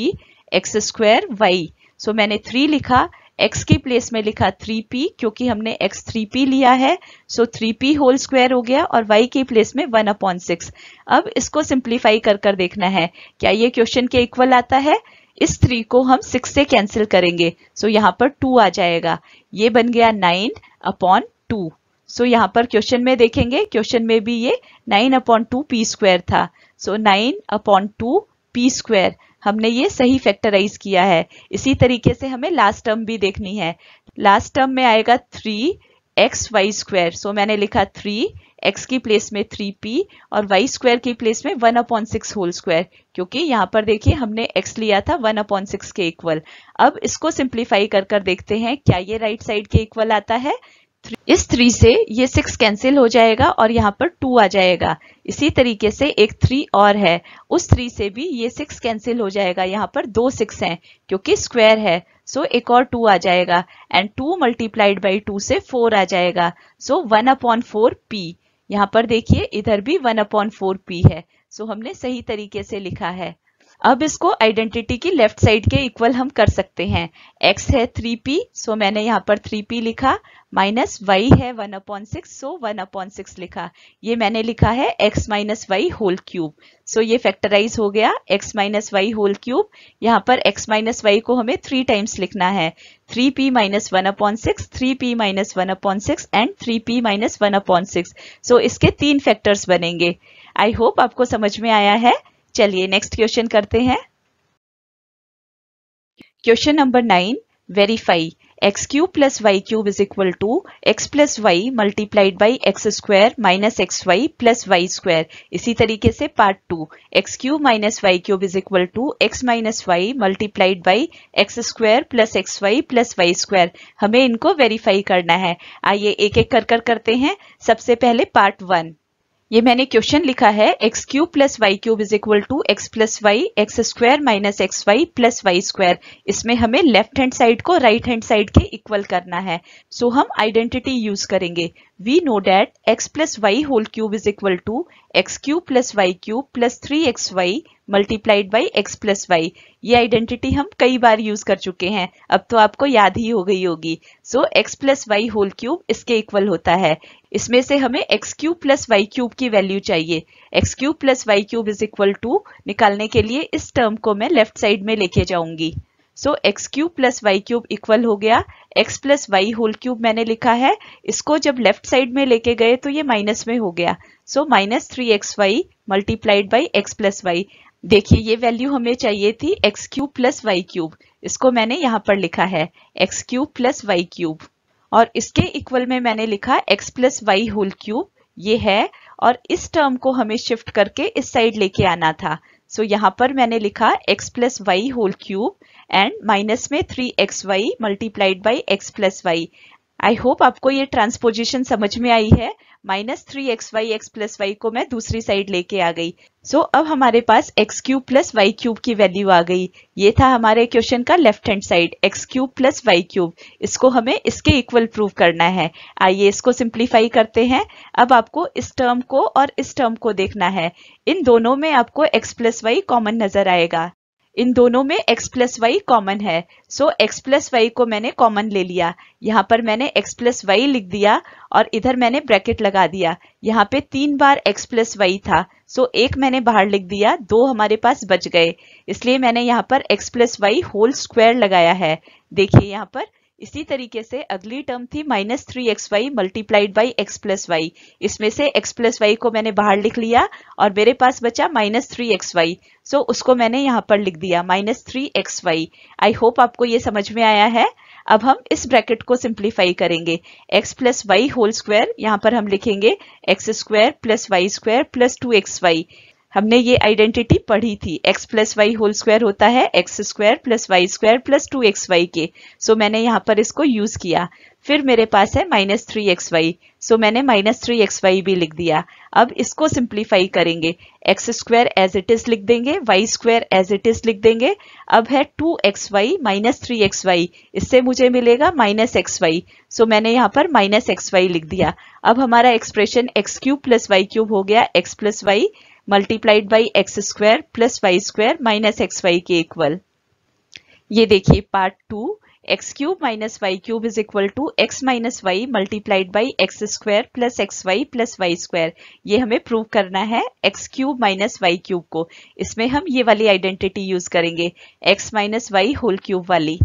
x square y so मैंने थ्री लिखा x की प्लेस में लिखा 3p क्योंकि हमने x 3p लिया है so so 3p whole square हो गया और y की प्लेस में 1 अपॉन सिक्स अब इसको सिंप्लीफाई कर कर देखना है, क्या ये क्वेश्चन के इक्वल आता है? इस थ्री को हम सिक्स से कैंसिल करेंगे सो so यहाँ पर टू आ जाएगा. ये बन गया नाइन अपॉन टू सो यहाँ पर क्वेश्चन में देखेंगे क्वेश्चन में भी ये nine upon two p square था. So nine upon two p square हमने ये सही फैक्टराइज किया है। इसी तरीके से हमें लास्ट टर्म भी देखनी है। लास्ट टर्म में आएगा three x y square so मैंने लिखा थ्री एक्स की प्लेस में थ्री पी और वाई स्क्वायर की प्लेस में one upon six whole square क्योंकि यहाँ पर देखिए हमने एक्स लिया था वन अपॉन सिक्स के इक्वल अब इसको सिंप्लीफाई कर कर देखते हैं, क्या ये राइट right साइड के इक्वल आता है? इस थ्री से ये सिक्स कैंसिल हो जाएगा और यहाँ पर टू आ जाएगा। इसी तरीके से एक थ्री और है। उस थ्री से भी ये सिक्स कैंसिल हो जाएगा। यहाँ पर दो सिक्स हैं, क्योंकि स्क्वायर है। सो so, एक और टू आ जाएगा। And two multiplied by two से फोर आ जाएगा। So one upon four p यहाँ पर देखिए, इधर भी वन अपॉन फोर पी है। सो so, हमने सही तरीके से लिखा है। अब इसको आइडेंटिटी की लेफ़्ट साइड के इक्वल हम कर सकते हैं। X है 3p सो मैंने यहाँ पर 3p लिखा माइनस y है 1 upon six so 1 upon six लिखा। ये मैंने लिखा है x minus y whole cube so ये फैक्टराइज हो गया, x minus y whole cube यहाँ पर x माइनस वाई को हमें थ्री टाइम्स लिखना है। 3p p minus one upon six three p minus one upon six and three p minus one upon six so इसके तीन फैक्टर्स बनेंगे। आई होप आपको समझ में आया है। चलिए नेक्स्ट क्वेश्चन करते हैं। Question number nine verify x cube plus y cube is equal to x plus y multiplied by x square minus x y plus y square इसी तरीके से part two x cube minus y cube is equal to x minus y multiplied by x square plus x y plus y square हमें इनको वेरीफाई करना है। आइए एक एक कर कर करते हैं। सबसे पहले पार्ट वन ये मैंने क्वेश्चन लिखा है x cube plus y cube is equal to x plus y x square minus x y plus y square इसमें हमें लेफ़्ट हैंड साइड को राइट हैंड साइड के इक्वल करना है। सो so, हम आइडेंटिटी यूज़ करेंगे। We know that x plus y whole cube is equal to x cube plus y cube plus three x y multiplied by x plus y ये आइडेंटिटी हम कई बार यूज़ कर चुके हैं। अब तो आपको याद ही हो गई होगी। So x plus y whole cube इसके इक्वल होता है। इसमें से हमें x cube plus y cube की वैल्यू चाहिए। X cube plus y cube is equal to निकालने के लिए इस टर्म को मैं लेफ़्ट साइड में लेके जाऊँगी। So x cube plus y cube equal हो गया। X plus y whole cube मैंने लिखा है। इसको जब लेफ़्ट साइड में लेके गए तो ये माइनस में हो गया। So minus three x y multiplied by x plus y देखिए ये वैल्यू हमें चाहिए थी x cube plus y cube इसको मैंने यहाँ पर लिखा है x cube plus y cube और इसके इक्वल में मैंने लिखा x plus y whole cube ये है और इस टर्म को हमें शिफ्ट करके इस साइड लेके आना था. सो so, यहाँ पर मैंने लिखा x plus y whole cube and minus में three x y multiplied by x plus y I hope आपको ये ट्रांसपोजिशन समझ में आई है। Minus three x y x plus y को मैं दूसरी साइड लेके आ गई। सो so, अब हमारे पास x cube plus y cube की वैल्यू आ गई। ये था हमारे क्वेश्चन का left hand side x cube plus y cube इसको हमें इसके इक्वल प्रूव करना है। आइए इसको सिंप्लीफाई करते हैं। अब आपको इस टर्म को और इस टर्म को देखना है। इन दोनों में आपको एक्स प्लस वाई कॉमन नज़र आएगा। इन दोनों में x प्लस वाई कॉमन है। So so, x plus y को मैंने कॉमन ले लिया। यहाँ पर मैंने x प्लस वाई लिख दिया और इधर मैंने ब्रैकेट लगा दिया। यहाँ पे तीन बार x प्लस वाई था। सो so, एक मैंने बाहर लिख दिया दो हमारे पास बच गए। इसलिए मैंने यहाँ पर x plus y whole square लगाया है। देखिए यहाँ पर इसी तरीके से अगली टर्म थी minus three x y multiplied by x plus y इसमें से एक्स प्लस वाई को मैंने बाहर लिख लिया और मेरे पास बचा minus three x y so उसको मैंने यहाँ पर लिख दिया minus three x y I hope आपको ये समझ में आया है। अब हम इस ब्रैकेट को सिंप्लीफाई करेंगे। x plus y whole square यहाँ पर हम लिखेंगे x square plus y square plus two x y हमने ये आइडेंटिटी पढ़ी थी. X plus y whole square होता है. X square plus y square plus two x y के. सो मैंने यहाँ पर इसको यूज़ किया. फिर मेरे पास है minus three x y so मैंने माइनस थ्री एक्स वाई भी लिख दिया. अब इसको सिंप्लीफाई करेंगे. X square as it is लिख देंगे. Y square as it is लिख देंगे. अब है two x y minus three x y इससे मुझे मिलेगा माइनस एक्स वाई सो मैंने यहाँ पर माइनस एक्स वाई लिख दिया. अब हमारा expression x cube plus y cube हो गया. X plus y multiplied by x square plus y square minus x y के इक्वल ये देखिए part two x cube minus y cube is equal to x minus y multiplied by x square plus x y plus y square ये हमें प्रूव करना है x cube minus y cube को. इसमें हम ये वाली आइडेंटिटी यूज़ करेंगे x minus y whole cube वाली.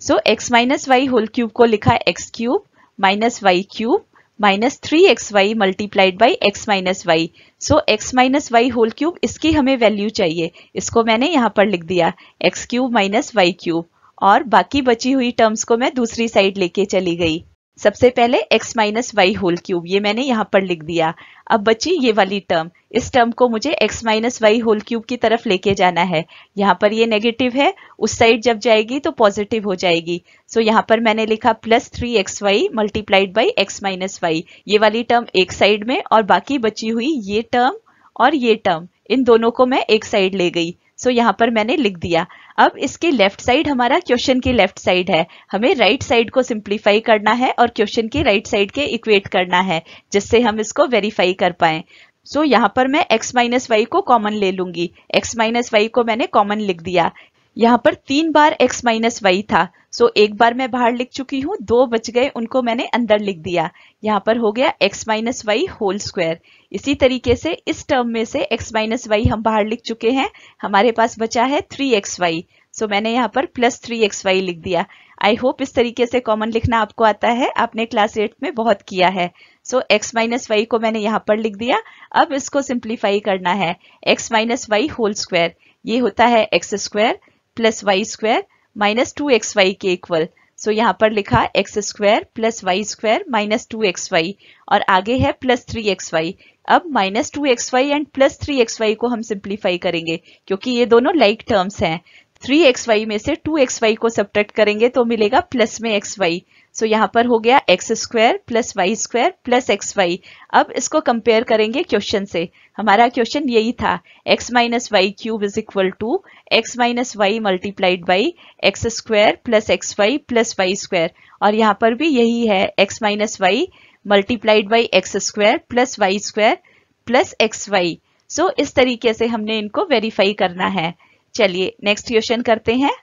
So x minus y whole cube को लिखा x cube minus y cube minus three x y multiplied by x minus y so x minus y whole cube इसकी हमें वैल्यू चाहिए। इसको मैंने यहाँ पर लिख दिया। X cube minus y cube और बाकी बची हुई टर्म्स को मैं दूसरी साइड लेके चली गई। सबसे पहले x minus y whole cube ये मैंने यहाँ पर लिख दिया। अब बची ये वाली टर्म इस टर्म को मुझे x minus y whole cube की तरफ़ लेके जाना है। यहाँ पर ये नेगेटिव है उस साइड जब जाएगी तो पॉजिटिव हो जाएगी। सो so, यहाँ पर मैंने लिखा plus three x y multiplied by x minus y ये वाली टर्म एक साइड में और बाकी बची हुई ये टर्म और ये टर्म इन दोनों को मैं एक साइड ले गई। सो so, यहाँ पर मैंने लिख दिया। अब इसके लेफ़्ट साइड हमारा क्वेश्चन की लेफ़्ट साइड है। हमें राइट right साइड को सिंप्लीफाई करना है और क्वेश्चन की राइट right साइड के इक्वेट करना है जिससे हम इसको वेरीफाई कर पाए। सो so, यहाँ पर मैं x माइनस वाई को कॉमन ले लूँगी। x माइनस वाई को मैंने कॉमन लिख दिया। यहाँ पर तीन बार x माइनस वाई था। सो so, एक बार मैं बाहर लिख चुकी हूँ दो बच गए उनको मैंने अंदर लिख दिया। यहाँ पर हो गया x minus y whole square इसी तरीके से इस टर्म में से x माइनस वाई हम बाहर लिख चुके हैं। हमारे पास बचा है थ्री एक्स वाई सो मैंने यहाँ पर प्लस थ्री एक्स वाई लिख दिया। आई होप इस तरीके से कॉमन लिखना आपको आता है। आपने क्लास एट में बहुत किया है। सो एक्स माइनस वाई को मैंने यहाँ पर लिख दिया। अब इसको सिंप्लीफाई करना है। X minus y whole square ये होता है x square plus y square minus two x y के इक्वल सो so, यहाँ पर लिखा x square plus y square minus two x y और आगे है प्लस थ्री एक्स वाई अब minus two x y and plus three x y को हम सिंप्लीफाई करेंगे क्योंकि ये दोनों लाइक like टर्म्स हैं। थ्री एक्स वाई में से टू एक्स वाई को सब्ट्रैक्ट करेंगे तो मिलेगा प्लस में एक्स वाई सो so, यहाँ पर हो गया x square plus y square plus x y अब इसको कंपेयर करेंगे क्वेश्चन से। हमारा क्वेश्चन यही था। X minus y cube is equal to x minus y multiplied by x square plus x y plus y square और यहाँ पर भी यही है। X minus y multiplied by x square plus y square plus x y so इस तरीके से हमने इनको वेरीफाई करना है। चलिए नेक्स्ट क्वेश्चन करते हैं।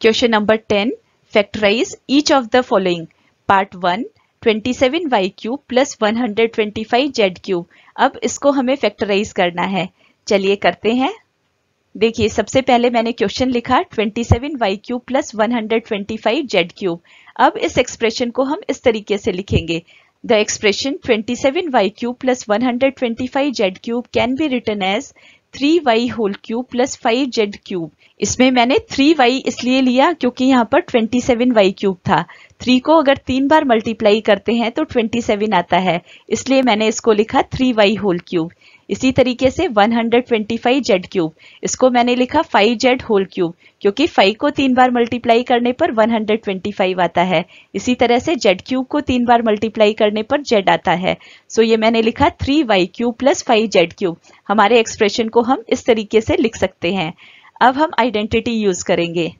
Question number ten factorise each of the following part one 27 y cube plus 125 z cube अब इसको हमें फैक्टराइज करना है। चलिए करते हैं। देखिए, सबसे पहले मैंने क्वेश्चन लिखा 27 y cube plus 125 z cube अब इस एक्सप्रेशन को हम इस तरीके से लिखेंगे। The expression 27 y cube plus 125 z cube can be written as three y whole cube plus five z cube इसमें मैंने थ्री वाई इसलिए लिया क्योंकि यहाँ पर ट्वेंटी सेवन वाई क्यूब था। थ्री को अगर तीन बार मल्टीप्लाई करते हैं तो ट्वेंटी सेवन आता है। इसलिए मैंने इसको लिखा थ्री वाई होल क्यूब इसी तरीके से 125 जेड क्यूब इसको मैंने लिखा 5 जेड होल क्यूब क्योंकि 5 को तीन बार मल्टीप्लाई करने पर 125 आता है। इसी तरह से जेड क्यूब को तीन बार मल्टीप्लाई करने पर जेड आता है। सो ये मैंने लिखा 3 y cube plus five z cube हमारे एक्सप्रेशन को हम इस तरीके से लिख सकते हैं। अब हम आइडेंटिटी यूज़ करेंगे।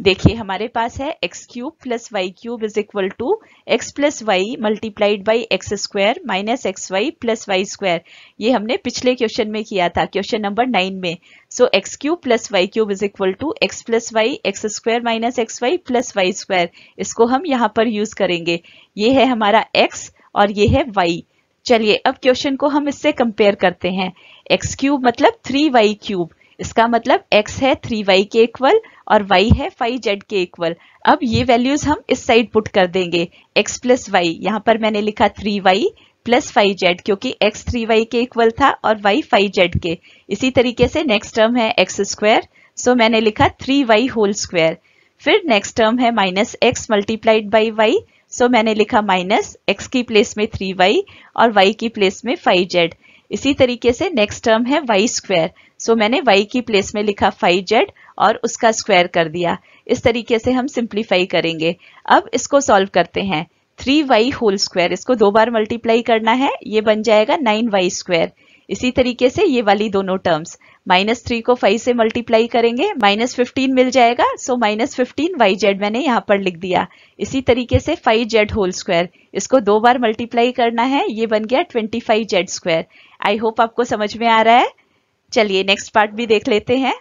देखिए, हमारे पास है x cube plus y cube is equal to x plus y multiplied by x square minus x y plus y square ये हमने पिछले क्वेश्चन में किया था क्वेश्चन नंबर नाइन में। So x cube plus y cube is equal to x plus y x square minus x y plus y square इसको हम यहाँ पर यूज़ करेंगे। ये है हमारा एक्स और ये है वाई चलिए, अब क्वेश्चन को हम इससे कंपेयर करते हैं। एक्स क्यूब मतलब थ्री वाई क्यूब इसका मतलब x है थ्री वाई के इक्वल और y है फाइव जेड के इक्वल अब ये वैल्यूज़ हम इस साइड पुट कर देंगे. x प्लस वाई यहाँ पर मैंने लिखा three y plus five z क्योंकि x थ्री वाई के इक्वल था और y फाइव जेड के. इसी तरीके से नेक्स्ट टर्म है एक्स स्क्वायर सो मैंने लिखा थ्री वाई होल स्क्वायर फिर नेक्स्ट टर्म है minus x multiplied by y so मैंने लिखा माइनस एक्स की प्लेस में थ्री वाई और वाई की प्लेस में फाइव जेड इसी तरीके से नेक्स्ट टर्म है वाई स्क्वायर सो so, मैंने y की प्लेस में लिखा फाइव जेड और उसका स्क्वायर कर दिया। इस तरीके से हम सिंप्लीफाई करेंगे। अब इसको सॉल्व करते हैं। थ्री वाई होल स्क्वायर इसको दो बार मल्टीप्लाई करना है। ये बन जाएगा नाइन वाई स्क्वायर इसी तरीके से ये वाली दोनों टर्म्स माइनस थ्री को फाइव से मल्टीप्लाई करेंगे। माइनस फिफ्टीन मिल जाएगा। So minus fifteen y z मैंने यहाँ पर लिख दिया। इसी तरीके से फाइव जेड होल स्क्वायर इसको दो बार मल्टीप्लाई करना है। ये बन गया twenty five z square I hope आपको समझ में आ रहा है। चलिए नेक्स्ट पार्ट भी देख लेते हैं।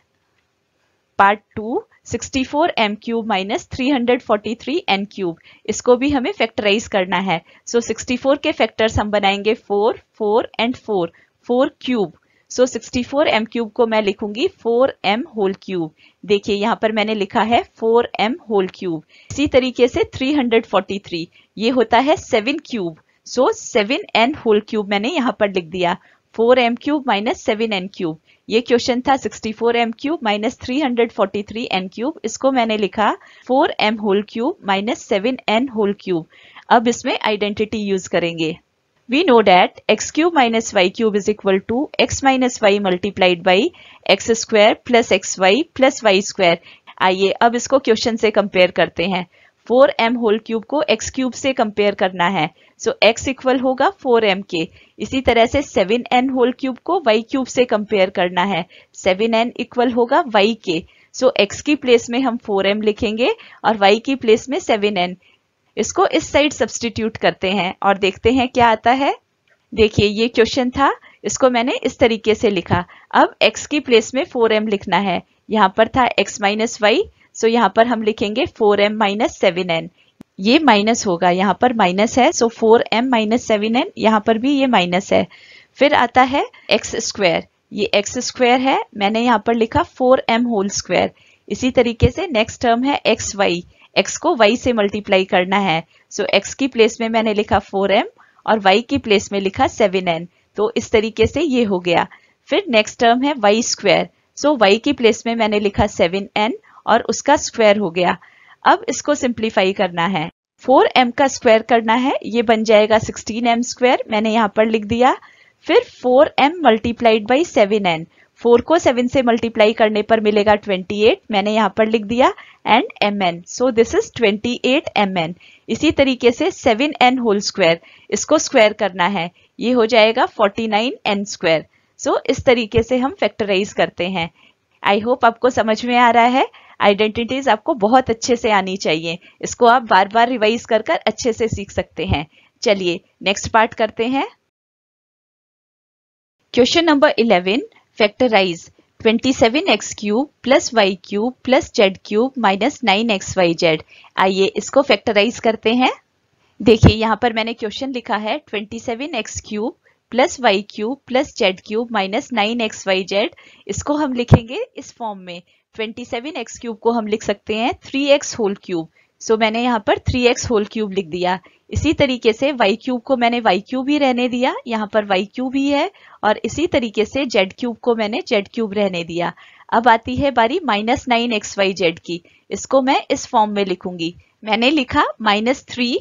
Part two 64 four m cube minus three n cube इसको भी हमें फैक्टराइज करना है। सो so, 64 के फैक्टर्स हम बनाएँगे 4, 4 and 4, 4 cube so 64 m cube को मैं लिखूँगी 4 एम होल क्यूब देखिए यहाँ पर मैंने लिखा है 4 एम होल क्यूब इसी तरीके से 343 ये होता है 7 cube so 7 n whole cube मैंने यहाँ पर लिख दिया। Four m cube minus seven n cube ये क्वेश्चन था 64 m cube minus three hundred forty three n cube इसको मैंने लिखा 4 m whole cube minus seven n whole cube अब इसमें आइडेंटिटी यूज़ करेंगे. Know that x cube minus y cube is equal to x minus y multiplied by x square plus x y plus y square आइए, अब इसको क्वेश्चन से कंपेयर करते हैं. फोर एम होल क्यूब को एक्स क्यूब से कंपेयर करना है। सो x इक्वल होगा फोर एम के। इसी तरह से सेवन एन होल क्यूब को y क्यूब से कंपेयर करना है। सेवन एन इक्वल होगा y के। सो x की प्लेस में हम फोर एम लिखेंगे और y की प्लेस में सेवन एन। इसको इस साइड सब्सटीट्यूट करते हैं और देखते हैं क्या आता है। देखिए, ये क्वेश्चन था। इसको मैंने इस तरीके से लिखा। अब x की प्लेस में फोर एम लिखना है। यहाँ पर था x minus y so so, यहाँ पर हम लिखेंगे four m minus seven n ये माइनस होगा यहाँ पर माइनस है so four m minus seven n यहाँ पर भी ये माइनस है। फिर आता है एक्स स्क्वायर ये एक्स स्क्वायर है मैंने यहाँ पर लिखा फोर एम होल स्क्वायर इसी तरीके से नेक्स्ट टर्म है एक्स वाई एक्स को वाई से मल्टीप्लाई करना है। सो so, एक्स की प्लेस में मैंने लिखा फोर एम और वाई की प्लेस में लिखा सेवन एन तो इस तरीके से ये हो गया। फिर नेक्स्ट टर्म है वाई स्क्वायर सो वाई की प्लेस में मैंने लिखा सेवन एन और उसका स्क्वायर हो गया। अब इसको सिंप्लीफाई करना है। 4m का स्क्वायर करना है। ये बन जाएगा 16m स्क्वायर मैंने यहाँ पर लिख दिया। फिर 4m मल्टीप्लाइड बाई 7n 4 को 7 से मल्टीप्लाई करने पर मिलेगा 28 मैंने यहाँ पर लिख दिया। And mn so this is 28 mn इसी तरीके से 7n एन होल स्क्वायर इसको स्क्वायर करना है। ये हो जाएगा 49 एन स्क्वायर सो इस तरीके से हम फैक्टराइज करते हैं। आई होप आपको समझ में आ रहा है। आइडेंटिटीज आपको बहुत अच्छे से आनी चाहिए। इसको आप बार बार रिवाइज कर कर अच्छे से सीख सकते हैं। चलिए नेक्स्ट पार्ट करते हैं। Question number 11 factorise 27x cube plus y cube plus z cube minus nine x y z आइए इसको फैक्टराइज करते हैं। देखिए, यहाँ पर मैंने क्वेश्चन लिखा है 27x cube plus y cube plus z cube minus nine x y z इसको हम लिखेंगे इस फॉर्म में। 27x क्यूब को हम लिख सकते हैं 3x होल क्यूब सो मैंने यहाँ पर 3x होल क्यूब लिख दिया। इसी तरीके से y क्यूब को मैंने y क्यूब ही रहने दिया। यहाँ पर वाई क्यूब ही है और इसी तरीके से जेड क्यूब को मैंने जेड क्यूब रहने दिया। अब आती है बारी minus nine x y z की। इसको मैं इस फॉर्म में लिखूँगी। मैंने लिखा माइनस थ्री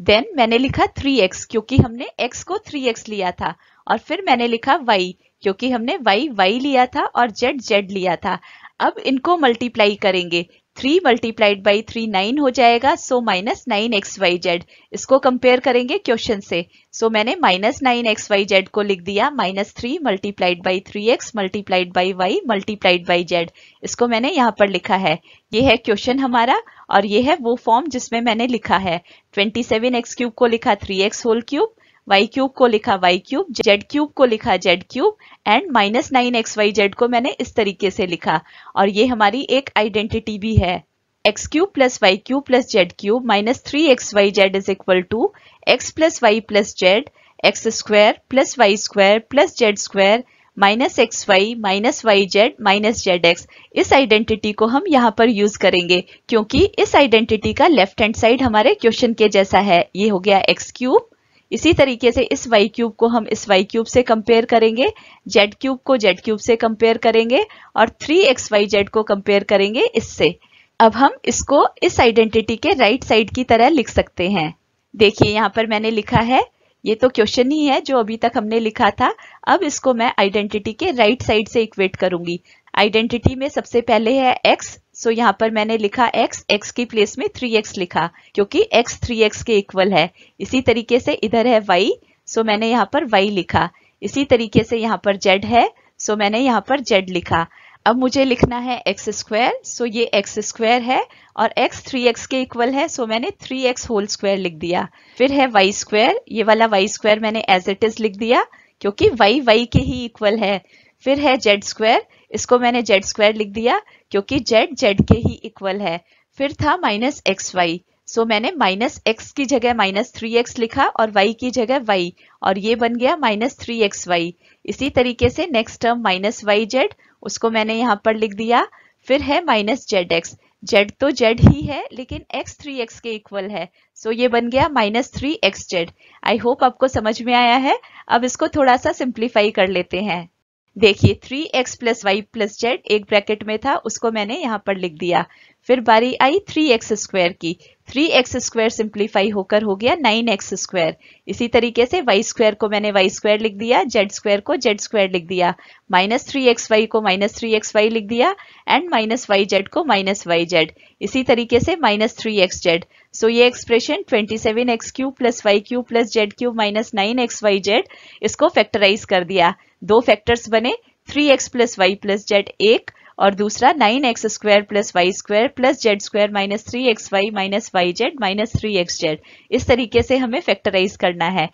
देन मैंने लिखा थ्री एक्स क्योंकि हमने x को थ्री एक्स लिया था। और फिर मैंने लिखा y, क्योंकि हमने y y लिया था और z z लिया था। अब इनको मल्टीप्लाई करेंगे। Three multiplied by three nine हो जाएगा so minus nine x y z इसको कंपेयर करेंगे क्वेश्चन से. सो so, मैंने minus nine x y z को लिख दिया minus three multiplied by three x multiplied by y multiplied by z इसको मैंने यहाँ पर लिखा है. ये है क्वेश्चन हमारा और ये है वो फॉर्म जिसमें मैंने लिखा है. ट्वेंटी सेवन एक्स क्यूब को लिखा three x whole cube y cube को लिखा वाई क्यूब जेड क्यूब को लिखा z cube and minus nine x y z को मैंने इस तरीके से लिखा। और ये हमारी एक आइडेंटिटी भी है। X cube plus y cube plus z cube minus three x y z is equal to x plus y plus z x square plus y square plus z square minus x y minus y z minus z x इस आइडेंटिटी को हम यहाँ पर यूज़ करेंगे, क्योंकि इस आइडेंटिटी का लेफ़्ट हैंड साइड हमारे क्वेश्चन के जैसा है। ये हो गया एक्स क्यूब इसी तरीके से इस वाई क्यूब को हम इस वाई क्यूब से कंपेयर करेंगे जेड क्यूब को जेड क्यूब से कंपेयर करेंगे और थ्री एक्स वाई जेड को कंपेयर करेंगे इससे। अब हम इसको इस आइडेंटिटी के राइट right साइड की तरह लिख सकते हैं। देखिए, यहाँ पर मैंने लिखा है, ये तो क्वेश्चन ही है जो अभी तक हमने लिखा था। अब इसको मैं आइडेंटिटी के राइट right साइड से इक्वेट करूँगी। आइडेंटिटी में सबसे पहले है x सो so, यहाँ पर मैंने लिखा x x की प्लेस में 3x लिखा क्योंकि x 3x के इक्वल है। इसी तरीके से इधर है y सो so, मैंने यहाँ पर y लिखा। इसी तरीके से यहाँ पर z है सो so, मैंने यहाँ पर z लिखा। अब मुझे लिखना है एक्स स्क्वायर सो ये एक्स स्क्वायर है और x 3x के इक्वल है सो so मैंने 3x होल स्क्वायर लिख दिया। फिर है वाई स्क्वायर ये वाला वाई स्क्वायर मैंने एज इट इज़ लिख दिया क्योंकि y y के ही इक्वल है। फिर है जेड स्क्वायर इसको मैंने जेड स्क्वायर लिख दिया, क्योंकि जेड जेड के ही इक्वल है। फिर था माइनस एक्स वाई सो मैंने माइनस एक्स की जगह माइनस थ्री एक्स लिखा और वाई की जगह वाई और ये बन गया माइनस थ्री एक्स वाई इसी तरीके से next term minus y z उसको मैंने यहाँ पर लिख दिया। फिर है माइनस जेड एक्स जेड तो जेड ही है, लेकिन एक्स थ्री एक्स के इक्वल है। सो so, ये बन गया minus three x z I hope आपको समझ में आया है। अब इसको थोड़ा सा सिंप्लीफाई कर लेते हैं। देखिए three x plus y plus z एक ब्रैकेट में था, उसको मैंने यहाँ पर लिख दिया। फिर बारी आई थ्री एक्स स्क्वायर की। थ्री एक्स स्क्वायर सिंप्लीफाई होकर हो गया नाइन एक्स स्क्वायर इसी तरीके से वाई स्क्वायर को मैंने वाई स्क्वायर लिख दिया जेड स्क्वायर को जेड स्क्वायर लिख दिया माइनस थ्री एक्स वाई को माइनस थ्री एक्स वाई लिख दिया एंड माइनस वाई जेड को माइनस वाई जेड इसी तरीके से minus three x z so ये expression twenty seven x cube plus y cube plus z cube minus nine x y z इसको फैक्टराइज कर दिया. दो फैक्टर्स बने three x plus y plus z एक और दूसरा nine x square plus y square plus z square minus three x y minus y z minus three x z इस तरीके से हमें फैक्टराइज करना है।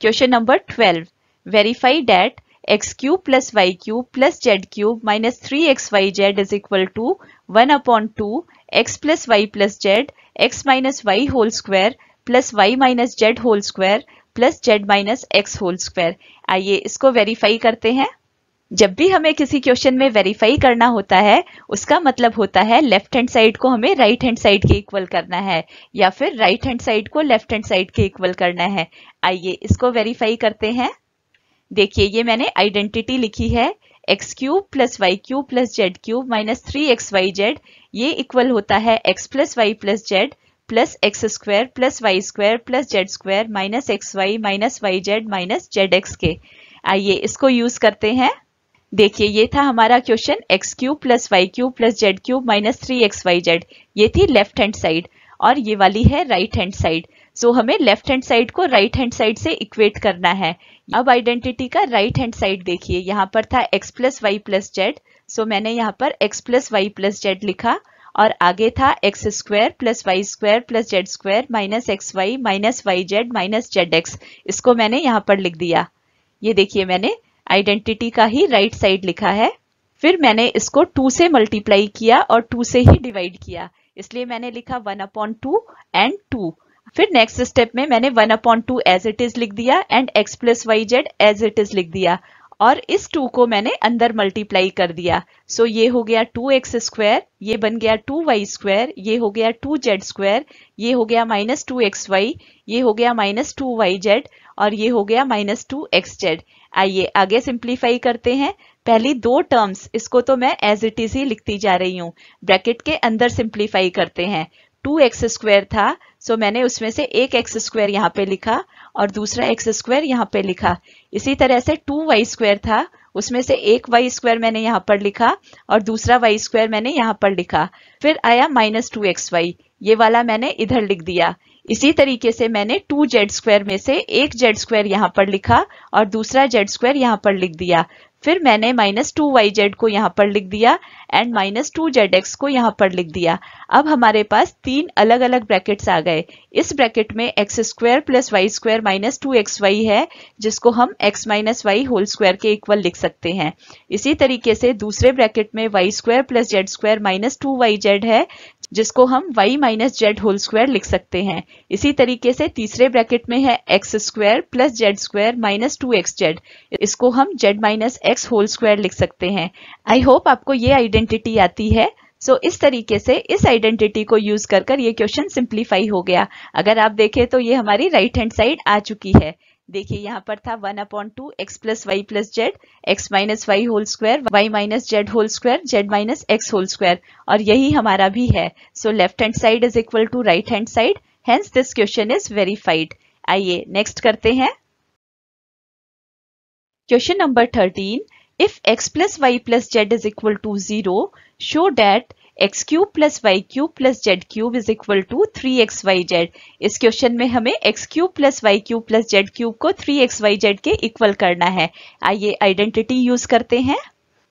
Question number twelve verify that x cube plus y cube plus z cube minus three x y z is equal to one upon two x plus y plus z x minus y whole square plus y minus z whole square plus z minus x whole square आइए इसको वेरीफाई करते हैं। जब भी हमें किसी क्वेश्चन में वेरीफाई करना होता है, उसका मतलब होता है लेफ़्ट हैंड साइड को हमें राइट हैंड साइड के इक्वल करना है, या फिर राइट हैंड साइड को लेफ़्ट हैंड साइड के इक्वल करना है। आइए इसको वेरीफाई करते हैं। देखिए, ये मैंने आइडेंटिटी लिखी है। X cube plus y cube plus z cube minus three x y z ये इक्वल होता है x plus y plus z plus x square plus y square plus z square minus x y minus y z minus z x के। आइए इसको यूज़ करते हैं। देखिए, ये था हमारा question x cube plus y cube plus z cube minus three x y z ये थी लेफ़्ट हैंड साइड और ये वाली है राइट हैंड साइड सो हमें लेफ़्ट हैंड साइड को राइट हैंड साइड से इक्वेट करना है। अब आइडेंटिटी का राइट हैंड साइड देखिए, यहाँ पर था x plus y plus z so मैंने यहाँ पर x plus y plus z लिखा और आगे था x square plus y square plus z square minus x y minus y z minus z x इसको मैंने यहाँ पर लिख दिया। ये देखिए मैंने आइडेंटिटी का ही राइट right साइड लिखा है। फिर मैंने इसको टू से मल्टीप्लाई किया और टू से ही डिवाइड किया। इसलिए मैंने लिखा one upon two and two फिर नेक्स्ट स्टेप में मैंने one upon two as it is लिख दिया and x plus y z as it is लिख दिया। और इस टू को मैंने अंदर मल्टीप्लाई कर दिया। सो so, ये हो गया टू एक्स स्क्वायर ये बन गया टू वाई स्क्वायर ये हो गया टू जेड स्क्वायर ये हो गया माइनस टू एक्स वाई ये हो गया माइनस टू वाई जेड और ये हो गया माइनस टू एक्स जेड आइए आगे सिंप्लीफाई करते हैं। पहली दो टर्म्स इसको तो मैं एज इट इज़ ही लिखती जा रही हूँ। ब्रैकेट के अंदर सिंप्लीफाई करते हैं। टू एक्स स्क्वायर था सो मैंने उसमें से एक एक्स स्क्वायर यहाँ पे लिखा और दूसरा एक्स स्क्वायर यहाँ पे लिखा। इसी तरह से टू वाई स्क्वायर था, उसमें से एक वाई स्क्वायर मैंने यहाँ पर लिखा और दूसरा वाई स्क्वायर मैंने यहाँ पर लिखा। फिर आया माइनस टू एक्स वाई ये वाला मैंने इधर लिख दिया। इसी तरीके से मैंने टू जेड स्क्वायर में से एक जेड स्क्वायर यहाँ पर लिखा और दूसरा जेड स्क्वायर यहाँ पर लिख दिया। फिर मैंने माइनस टू वाई जेड को यहाँ पर लिख दिया and minus two z x को यहाँ पर लिख दिया। अब हमारे पास तीन अलग अलग ब्रैकेट्स आ गए। इस ब्रैकेट में x square plus y square minus two x y है, जिसको हम x minus y whole square के इक्वल लिख सकते हैं। इसी तरीके से दूसरे ब्रैकेट में y square plus z square minus two y z है जिसको हम y minus z whole square लिख सकते हैं। इसी तरीके से तीसरे ब्रैकेट में है x square plus z square minus two x z इसको हम z minus x whole square लिख सकते हैं। आई होप आपको ये आइडेंटिटी आती है। सो so, इस तरीके से इस आइडेंटिटी को यूज़ कर कर ये क्वेश्चन सिंप्लीफाई हो गया। अगर आप देखें तो ये हमारी राइट हैंड साइड आ चुकी है। देखिए यहाँ पर था one upon two x plus y plus z x minus y whole square y minus z whole square z minus x whole square और यही हमारा भी है। So left hand side is equal to right hand side hence this question is verified आइए नेक्स्ट करते हैं। Question number thirteen if x plus y plus z is equal to zero show that x cube plus y cube plus z cube is equal to three x y z इस क्वेश्चन में हमें x cube plus y cube plus z cube को थ्री एक्स वाई जेड के इक्वल करना है। आइए आइडेंटिटी यूज़ करते हैं।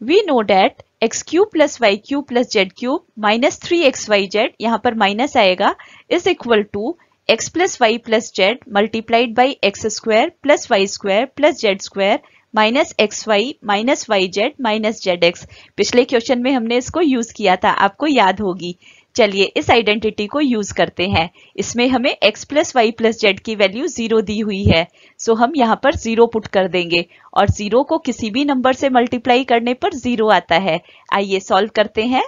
We know that x cube plus y cube plus z cube minus three x y z यहाँ पर माइनस आएगा is equal to x plus y plus z multiplied by x square plus y square plus z square minus x y, minus y z, minus z x. पिछले क्वेश्चन में हमने इसको यूज़ किया था, आपको याद होगी। चलिए इस आइडेंटिटी को यूज़ करते हैं। इसमें हमें x plus y plus z की वैल्यू ज़ीरो दी हुई है। सो हम यहाँ पर ज़ीरो पुट कर देंगे और ज़ीरो को किसी भी नंबर से मल्टीप्लाई करने पर ज़ीरो आता है। आइए सॉल्व करते हैं।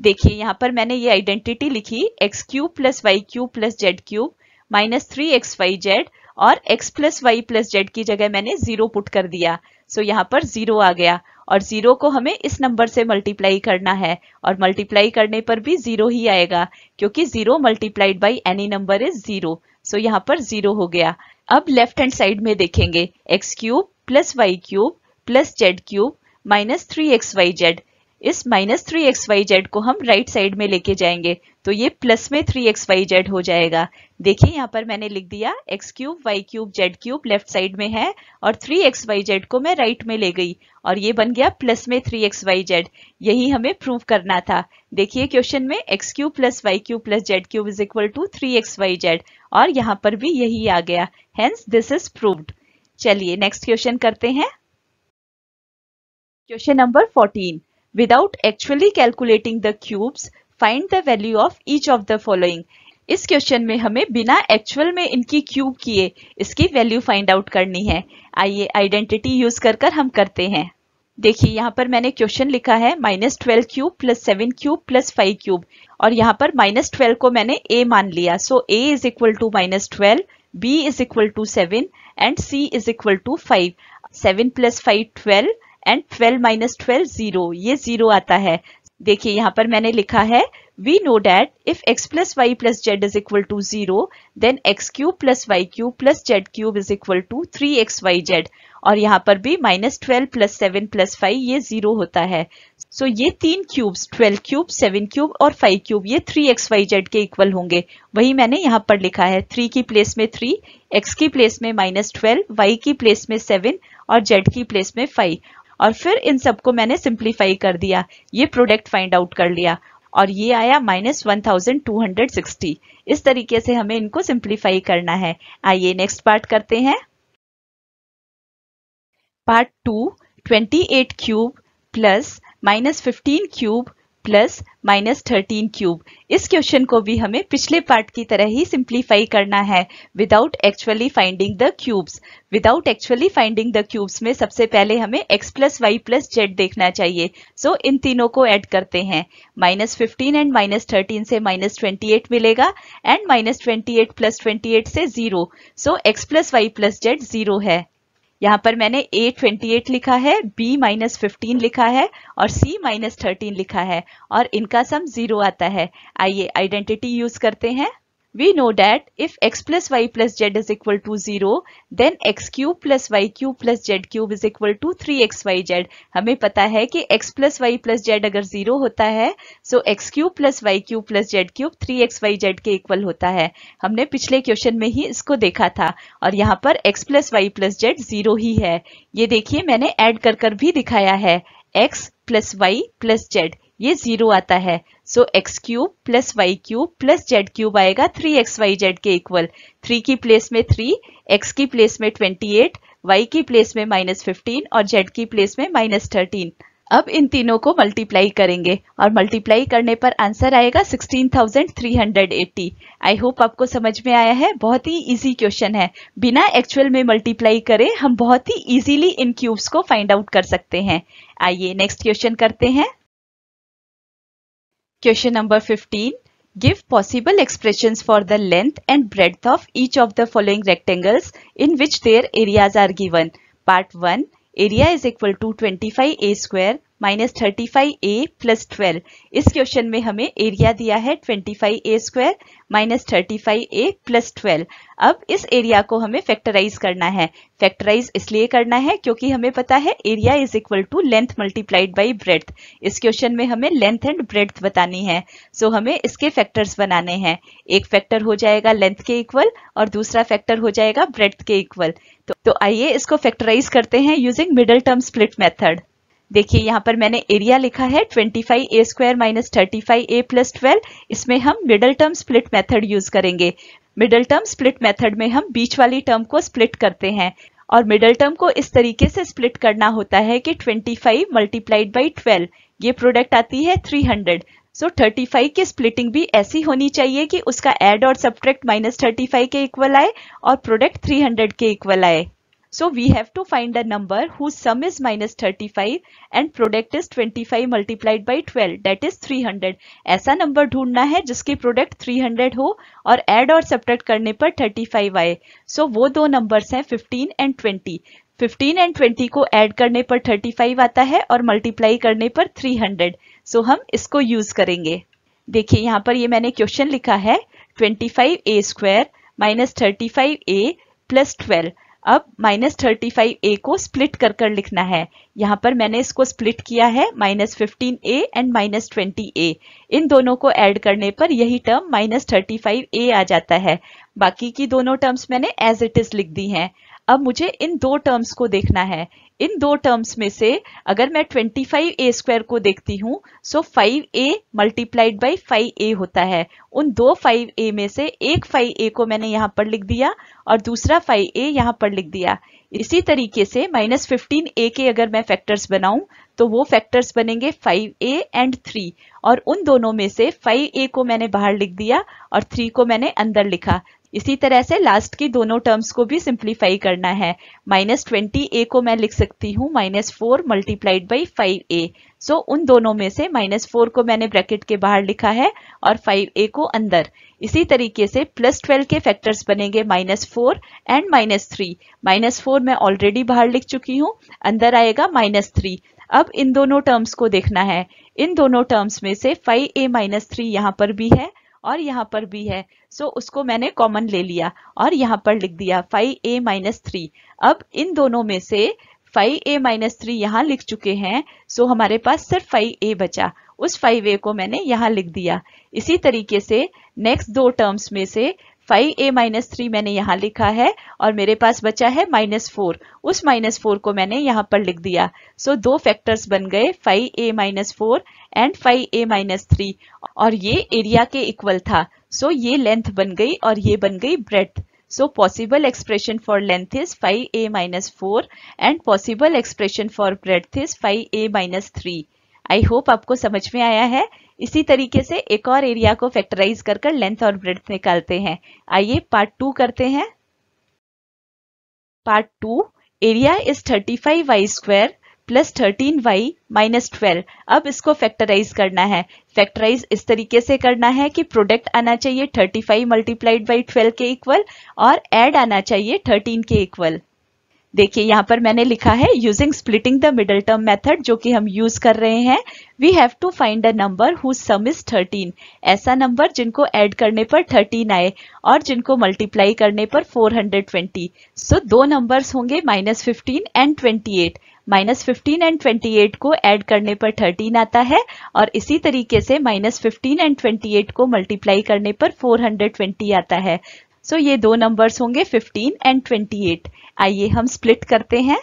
देखिए, यहाँ पर मैंने ये आइडेंटिटी लिखी, x cube plus y cube plus z cube, minus three x y z और x plus y plus z की जगह मैंने ज़ीरो पुट कर दिया। सो so, यहाँ पर ज़ीरो आ गया और ज़ीरो को हमें इस नंबर से मल्टीप्लाई करना है और मल्टीप्लाई करने पर भी ज़ीरो ही आएगा क्योंकि zero multiplied by any number is zero so यहाँ पर ज़ीरो हो गया। अब लेफ़्ट हैंड साइड में देखेंगे। X cube plus y cube plus z cube minus three x y z इस minus three x y z को हम राइट right साइड में लेके जाएँगे। तो ये प्लस में थ्री एक्स वाई जेड हो जाएगा। देखिए यहाँ पर मैंने लिख दिया x cube y cube z cube left side में है और थ्री एक्स वाई जेड को मैं राइट में ले गई और ये बन गया प्लस में थ्री एक्स वाई जेड यही हमें प्रूव करना था। देखिए क्वेश्चन में x cube plus y cube plus z cube is equal to three x y z और यहाँ पर भी यही आ गया। हेंस दिस इज़ प्रूव्ड चलिए नेक्स्ट क्वेश्चन करते हैं। Question number fourteen Without actually calculating the cubes, find the value of each of the following इस क्वेश्चन में हमें बिना एक्चुअल में इनकी क्यूब किए इसकी वैल्यू फाइंड आउट करनी है। आइए आइडेंटिटी यूज़ कर कर हम करते हैं। देखिए, यहाँ पर मैंने क्वेश्चन लिखा है minus twelve cube plus seven cube plus five cube और यहाँ पर माइनस ट्वेल्व को मैंने ए मान लिया। So a is equal to minus twelve b is equal to seven and c is equal to five seven plus five twelve and 12 minus twelve zero ये ज़ीरो आता है। देखिए यहाँ पर मैंने लिखा है we know that if x plus y plus z is equal to zero then x cube plus y cube plus z cube is equal to three x y z और यहाँ पर भी minus twelve plus seven plus five ये ज़ीरो होता है। सो so, ये तीन cubes twelve cube seven cube और फाइव क्यूब ये थ्री एक्स वाई जेड के इक्वल होंगे। वही मैंने यहाँ पर लिखा है थ्री की प्लेस में थ्री एक्स की प्लेस में माइनस ट्वेल्व वाई की प्लेस में सेवन और जेड की प्लेस में फाइव और फिर इन सबको मैंने सिंप्लीफाई कर दिया। ये प्रोडक्ट फाइंड आउट कर लिया और ये आया minus one thousand two hundred sixty इस तरीके से हमें इनको सिंप्लीफाई करना है। आइए नेक्स्ट पार्ट करते हैं। Part two twenty eight cube plus minus fifteen cube plus minus thirteen cube इस क्वेश्चन को भी हमें पिछले पार्ट की तरह ही सिंप्लीफाई करना है without actually finding the cubes without actually finding the cubes में सबसे पहले हमें x plus y plus z देखना चाहिए। सो so, इन तीनों को ऐड करते हैं। Minus fifteen and minus thirteen से माइनस ट्वेंटी एट मिलेगा and minus twenty eight plus twenty eight से zero so x plus y plus z zero है। यहाँ पर मैंने ए ट्वेंटी एट लिखा है बी माइनस फिफ्टीन लिखा है और सी माइनस थर्टीन लिखा है और इनका सम ज़ीरो आता है। आइए आइडेंटिटी यूज़ करते हैं। We know that if x plus y plus z is equal to 0, then x cube plus y cube plus z cube is equal to 3xyz. हमें पता है कि x plus y plus z अगर 0 होता है so x cube plus y cube plus z cube 3xyz के इक्वल होता है हमने पिछले क्वेश्चन में ही इसको देखा था और यहाँ पर x plus y plus z 0 ही है ये देखिए मैंने ऐड कर कर भी दिखाया है x plus y plus z ये ज़ीरो आता है। So x cube plus y cube plus z cube आएगा। थ्री एक्स वाई जेड के इक्वल थ्री की प्लेस में थ्री एक्स की प्लेस में ट्वेंटी एट वाई की प्लेस में माइनस फिफ्टीन और जेड की प्लेस में माइनस थर्टीन अब इन तीनों को मल्टीप्लाई करेंगे और मल्टीप्लाई करने पर आंसर आएगा 16,380 आई होप आपको समझ में आया है। बहुत ही इजी क्वेश्चन है। बिना एक्चुअल में मल्टीप्लाई करें हम बहुत ही इजीली इन क्यूब्स को फाइंड आउट कर सकते हैं। आइए नेक्स्ट क्वेश्चन करते हैं। Question number 15. Give possible expressions for the length and breadth of each of the following rectangles in which their areas are given. Part 1. Area is equal to 25a square minus thirty five a plus twelve. इस क्वेश्चन में हमें एरिया दिया है twenty five a square minus thirty five a plus twelve. अब इस एरिया को हमें फैक्टराइज करना है। फैक्टराइज इसलिए करना है क्योंकि हमें पता है area is equal to length multiplied by breadth इस क्वेश्चन में हमें लेंथ एंड ब्रेथ बतानी है। सो so, हमें इसके फैक्टर्स बनाने हैं। एक फैक्टर हो जाएगा लेंथ के इक्वल और दूसरा फैक्टर हो जाएगा ब्रेथ के इक्वल। तो, तो आइए इसको फैक्टराइज करते हैं using middle term split method. देखिए यहाँ पर मैंने एरिया लिखा है 25 a square minus thirty five a plus twelve इसमें हम middle term split method use करेंगे। मिडल टर्म स्प्लिट मेथड में हम बीच वाली टर्म को स्प्लिट करते हैं। और मिडल टर्म को इस तरीके से स्प्लिट करना होता है कि 25 मल्टीप्लाइड बाई 12 ये प्रोडक्ट आती है 300 सो so, 35 की स्प्लिटिंग भी ऐसी होनी चाहिए कि उसका एड और सब्ट्रैक्ट माइनस थर्टी के इक्वल आए और प्रोडक्ट 300 के इक्वल आए। So we have to find a number whose sum is minus 35 and product is 25 multiplied by 12 that is 300. ऐसा नंबर ढूंढना है जिसके प्रोडक्ट 300 हो और ऐड और सब्ट्रैक्ट करने पर 35 आए. So, वो दो नंबर्स हैं 15 एंड 20 15 एंड 20 को ऐड करने पर 35 आता है और मल्टीप्लाई करने पर 300 सो so, हम इसको यूज़ करेंगे. देखिए यहाँ पर ये मैंने क्वेश्चन लिखा है. 25 a square minus thirty a plus twelve अब माइनस थर्टी फाइव ए को स्प्लिट कर कर लिखना है। यहाँ पर मैंने इसको स्प्लिट किया है minus fifteen a and minus twenty a इन दोनों को ऐड करने पर यही term minus thirty five a आ जाता है। बाकी की दोनों टर्म्स मैंने एज इट इज़ लिख दी हैं। अब मुझे इन दो टर्म्स को देखना है। इन दो टर्म्स में से अगर मैं 25 ए स्क्वायर को देखती हूँ सो 5 ए मल्टीप्लाइड बाई 5 ए होता है। उन दो 5 ए में से एक 5 ए को मैंने यहाँ पर लिख दिया और दूसरा 5 ए यहाँ पर लिख दिया। इसी तरीके से माइनस फिफ्टीन ए के अगर मैं फैक्टर्स बनाऊँ तो वो फैक्टर्स बनेंगे 5 ए एंड 3 और उन दोनों में से 5 ए को मैंने बाहर लिख दिया और 3 को मैंने अंदर लिखा। इसी तरह से लास्ट की दोनों टर्म्स को भी सिंप्लीफाई करना है। माइनस ट्वेंटी ए को मैं लिख सकती हूँ। Minus four multiplied by five a so उन दोनों में से माइनस फोर को मैंने ब्रैकेट के बाहर लिखा है और फाइव ए को अंदर। इसी तरीके से प्लस ट्वेल्व के फैक्टर्स बनेंगे minus four and minus three minus four मैं ऑलरेडी बाहर लिख चुकी हूँ। अंदर आएगा माइनस थ्री अब इन दोनों टर्म्स को देखना है। इन दोनों टर्म्स में से फाइव ए माइनस थ्री यहाँ पर भी है। और यहाँ पर भी है। सो so, उसको मैंने कॉमन ले लिया और यहाँ पर लिख दिया फाइव ए माइनस थ्री अब इन दोनों में से फाइव ए माइनस थ्री यहाँ लिख चुके हैं। सो so हमारे पास सिर्फ़ फाइव ए बचा। उस फाइव ए को मैंने यहाँ लिख दिया। इसी तरीके से नेक्स्ट दो टर्म्स में से फाइव ए माइनस थ्री मैंने यहाँ लिखा है और मेरे पास बचा है माइनस फोर उस माइनस फोर को मैंने यहाँ पर लिख दिया। सो so, दो फैक्टर्स बन गए five a minus four and five a minus three और ये एरिया के इक्वल था। सो so, ये लेंथ बन गई और ये बन गई breadth so possible expression for length is five a minus four and possible expression for breadth is five a minus three I hope आपको समझ में आया है। इसी तरीके से एक और एरिया को फैक्टराइज कर कर लेंथ और ब्रेथ निकालते हैं। आइए पार्ट टू करते हैं। Part two area is 35 y square plus thirteen y minus twelve अब इसको फैक्टराइज करना है। फैक्टराइज इस तरीके से करना है कि प्रोडक्ट आना चाहिए 35 मल्टीप्लाइड बाई ट्वेल्व के इक्वल और एड आना चाहिए 13 के इक्वल देखिए यहाँ पर मैंने लिखा है using splitting the middle term method जो कि हम यूज़ कर रहे हैं। We have to find a number who sum is 13 ऐसा नंबर जिनको ऐड करने पर 13 आए और जिनको मल्टीप्लाई करने पर 420 सो so, दो नंबर्स होंगे minus fifteen and 28 minus fifteen and twenty eight को ऐड करने पर थर्टीन आता है और इसी तरीके से minus fifteen and twenty eight को मल्टीप्लाई करने पर फोर हंड्रेड ट्वेंटी आता है। सो so, ये दो नंबर्स होंगे फिफ्टीन एंड ट्वेंटी एट आइए हम स्प्लिट करते हैं।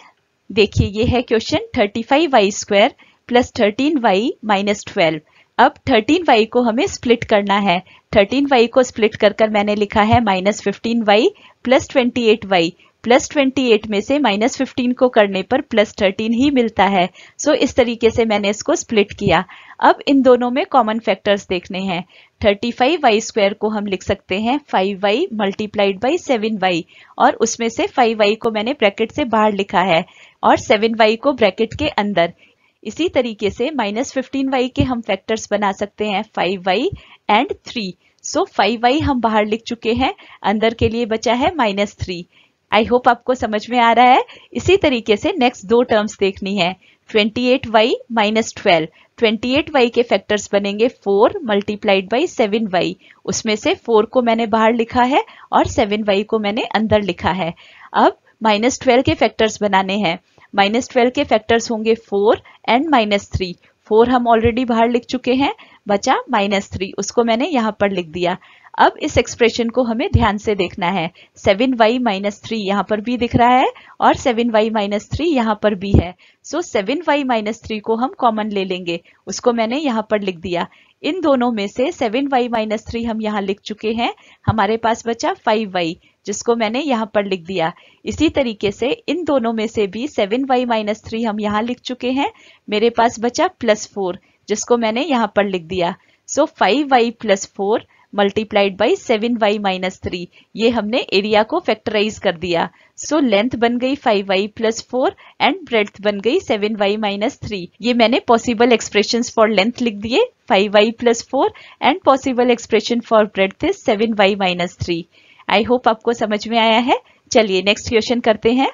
देखिए ये है question thirty five y square plus thirteen y minus twelve अब थर्टीन वाई को हमें स्प्लिट करना है। थर्टीन वाई को स्प्लिट कर कर मैंने लिखा है minus fifteen y plus twenty eight y plus twenty eight में से माइनस फिफ्टीन को करने पर प्लस थर्टीन ही मिलता है। सो so, इस तरीके से मैंने इसको स्प्लिट किया। अब इन दोनों में कॉमन फैक्टर्स देखने हैं। थर्टी फाइव वाई स्क्वायर को हम लिख सकते हैं। Five y multiplied by seven y और उसमें से फाइव वाई को मैंने ब्रैकेट से बाहर लिखा है। और सेवन वाई को ब्रैकेट के अंदर। इसी तरीके से माइनस फिफ्टीन वाई के हम फैक्टर्स बना सकते हैं। Five y and three so five y हम बाहर लिख चुके हैं। अंदर के लिए बचा है माइनस थ्री आई होप आपको समझ में आ रहा है। इसी तरीके से नेक्स्ट दो टर्म्स देखनी है। 28y वाई माइनस ट्वेल्व के फैक्टर्स बनेंगे 4 मल्टीप्लाइड बाई सेवन वाई उसमें से 4 को मैंने बाहर लिखा है और 7y को मैंने अंदर लिखा है। अब माइनस ट्वेल्व के फैक्टर्स बनाने हैं। माइनस ट्वेल्व के फैक्टर्स होंगे 4 एंड माइनस थ्री फोर हम ऑलरेडी बाहर लिख चुके हैं, बचा माइनस थ्री उसको मैंने यहाँ पर लिख दिया। अब इस एक्सप्रेशन को हमें ध्यान से देखना है। सेवन वाई माइनस थ्री यहाँ पर भी दिख रहा है और सेवन वाई माइनस थ्री यहाँ पर भी है। So seven y minus three को हम कॉमन ले लेंगे। उसको मैंने यहाँ पर लिख दिया। इन दोनों में से सेवन वाई माइनस थ्री हम यहाँ लिख चुके हैं। हमारे पास बचा फाइव वाई जिसको मैंने यहाँ पर लिख दिया। इसी तरीके से इन दोनों में से भी सेवन वाई माइनस थ्री हम यहाँ लिख चुके हैं। मेरे पास बचा प्लस फोर जिसको मैंने यहाँ पर लिख दिया। So five y plus four multiplied by seven y minus three ये हमने एरिया को फैक्टराइज कर दिया। सो so, लेंथ बन गई five y plus four and breadth बन गई सेवन वाई माइनस थ्री ये मैंने पॉसिबल एक्सप्रेशन फॉर लेंथ लिख दिए। Five y plus four and possible expression for breadth is seven y minus three I hope आपको समझ में आया है। चलिए नेक्स्ट क्वेश्चन करते हैं।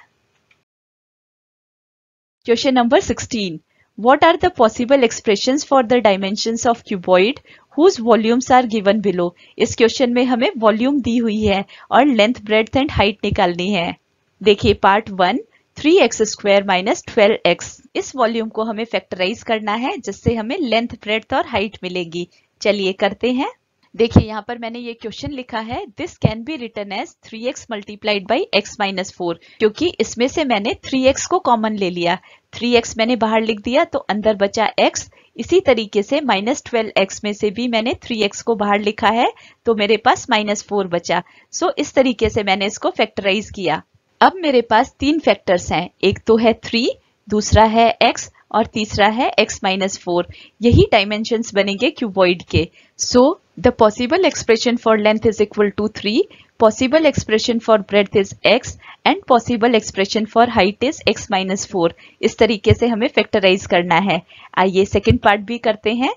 Question number sixteen What are the possible expressions for the dimensions of cuboid? Whose volumes are given below? इस क्वेश्चन में हमें वॉल्यूम दी हुई है और लेंथ ब्रेथ एंड हाइट निकालनी है। देखिए part one three x square minus twelve x इस वॉल्यूम को हमें फैक्टराइज करना है, जिससे हमें लेंथ ब्रेथ और हाइट मिलेगी। चलिए करते हैं। देखिए यहाँ पर मैंने ये क्वेश्चन लिखा है this can be written as three x multiplied by x minus four क्योंकि इसमें से मैंने थ्री एक्स को कॉमन ले लिया। थ्री एक्स मैंने बाहर लिख दिया तो अंदर बचा एक्स इसी तरीके से माइनस ट्वेल्व एक्स में से भी मैंने थ्री एक्स को बाहर लिखा है तो मेरे पास माइनस फोर बचा। सो so, इस तरीके से मैंने इसको फैक्टराइज किया। अब मेरे पास तीन फैक्टर्स हैं। एक तो है थ्री दूसरा है एक्स और तीसरा है x माइनस फोर यही डायमेंशन बनेंगे क्यूबॉइड के। So the possible expression for length is equal to three possible expression for breadth is x and possible expression for height is x minus four इस तरीके से हमें फैक्टराइज करना है। आइए सेकेंड पार्ट भी करते हैं।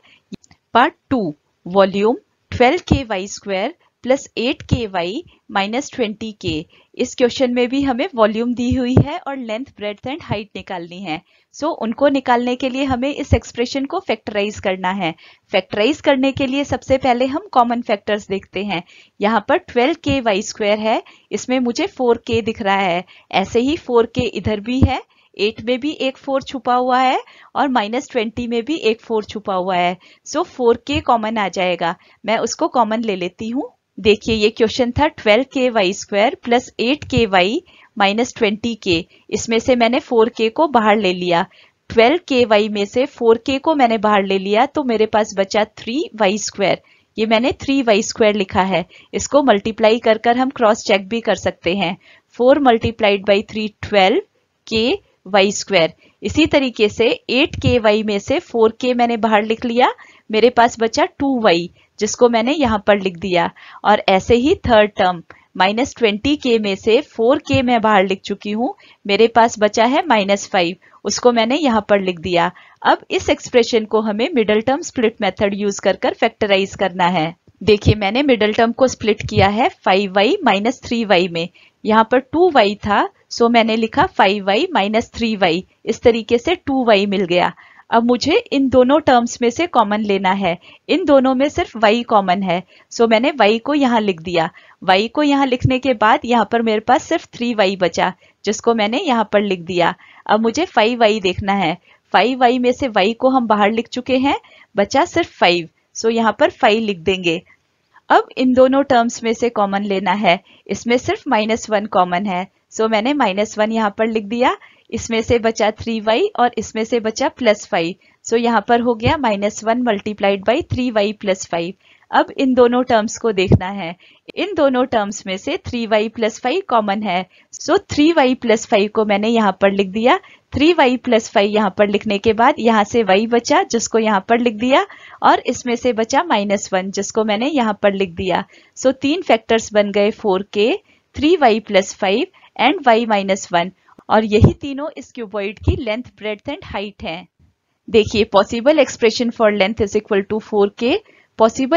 Part to volume 12 k y square plus eight k y minus twenty k इस क्वेश्चन में भी हमें वॉल्यूम दी हुई है और लेंथ ब्रेथ एंड हाइट निकालनी है। सो so, उनको निकालने के लिए हमें इस एक्सप्रेशन को फैक्टराइज करना है। फैक्टराइज करने के लिए सबसे पहले हम कॉमन फैक्टर्स देखते हैं। यहाँ पर 12 के वाई स्क्वायर है। इसमें मुझे फोर के दिख रहा है। ऐसे ही फोर के इधर भी है। एट में भी एक फोर छुपा हुआ है और माइनस ट्वेंटी में भी एक फोर छुपा हुआ है। सो फोर के कॉमन आ जाएगा। मैं उसको कॉमन ले लेती हूँ। देखिए, ये क्वेश्चन था 12 k y square plus eight k y minus twenty k इसमें से मैंने 4 के को बाहर ले लिया। 12 के वाई में से 4 के को मैंने बाहर ले लिया तो मेरे पास बचा थ्री वाई स्क्वायर ये मैंने 3 वाई स्क्वायर लिखा है। इसको मल्टीप्लाई कर कर हम क्रॉस चेक भी कर सकते हैं। Four multiplied by three twelve k y square इसी तरीके से एट के वाई में से फोर के मैंने बाहर लिख लिया। मेरे पास बचा टू वाई जिसको मैंने यहाँ पर लिख दिया। और ऐसे ही third term minus twenty k में से फोर के मैं बाहर लिख चुकी हूँ। मेरे पास बचा है माइनस फाइव उसको मैंने यहाँ पर लिख दिया। अब इस एक्सप्रेशन को हमें middle term split method use कर कर फैक्टराइज करना है। देखिए, मैंने मिडल टर्म को स्प्लिट किया है five y minus three y में। यहाँ पर टू वाई था सो मैंने लिखा five y minus three y इस तरीके से टू वाई मिल गया। अब मुझे इन दोनों टर्म्स में से कॉमन लेना है। इन दोनों में सिर्फ़ y कॉमन है। सो so, मैंने y को यहाँ लिख दिया। y को यहाँ लिखने के बाद यहाँ पर मेरे पास सिर्फ़ थ्री वाई बचा जिसको मैंने यहाँ पर लिख दिया। अब मुझे फाइव वाई देखना है। फाइव वाई में से y को हम बाहर लिख चुके हैं बचा सिर्फ़ फाइव सो so, यहाँ पर फाइव लिख देंगे। अब इन दोनों टर्म्स में से कॉमन लेना है। इसमें सिर्फ़ माइनस वन कॉमन है। सो so, मैंने माइनस वन यहाँ पर लिख दिया। इसमें से बचा थ्री वाई और इसमें से बचा प्लस फाइव सो यहाँ पर हो गया minus one multiplied by three y plus five अब इन दोनों टर्म्स को देखना है। इन दोनों टर्म्स में से three y plus five common है। So three y plus five को मैंने यहाँ पर लिख दिया। थ्री वाई प्लस फाइव यहाँ पर लिखने के बाद यहाँ से वाई बचा जिसको यहाँ पर लिख दिया और इसमें से बचा माइनस वन जिसको मैंने यहाँ पर लिख दिया। सो so, तीन फैक्टर्स बन गए four k three y plus five and y minus one और यही तीनों इस क्यूबॉइड की लेंथ ब्रेथ एंड हाइट है। देखिए, possible expression for length is equal to four k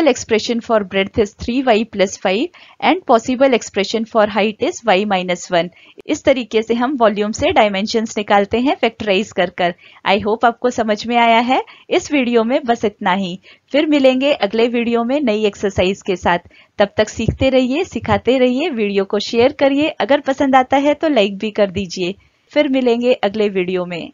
expression for breadth is three y plus five and possible expression for height is y minus one इस तरीके से हम वॉल्यूम से डायमेंशंस निकालते हैं फैक्टराइज कर कर। आई होप आपको समझ में आया है। इस वीडियो में बस इतना ही। फिर मिलेंगे अगले वीडियो में नई एक्सरसाइज के साथ। तब तक सीखते रहिए, सिखाते रहिए वीडियो को शेयर करिए। अगर पसंद आता है तो लाइक भी कर दीजिए। फिर मिलेंगे अगले वीडियो में।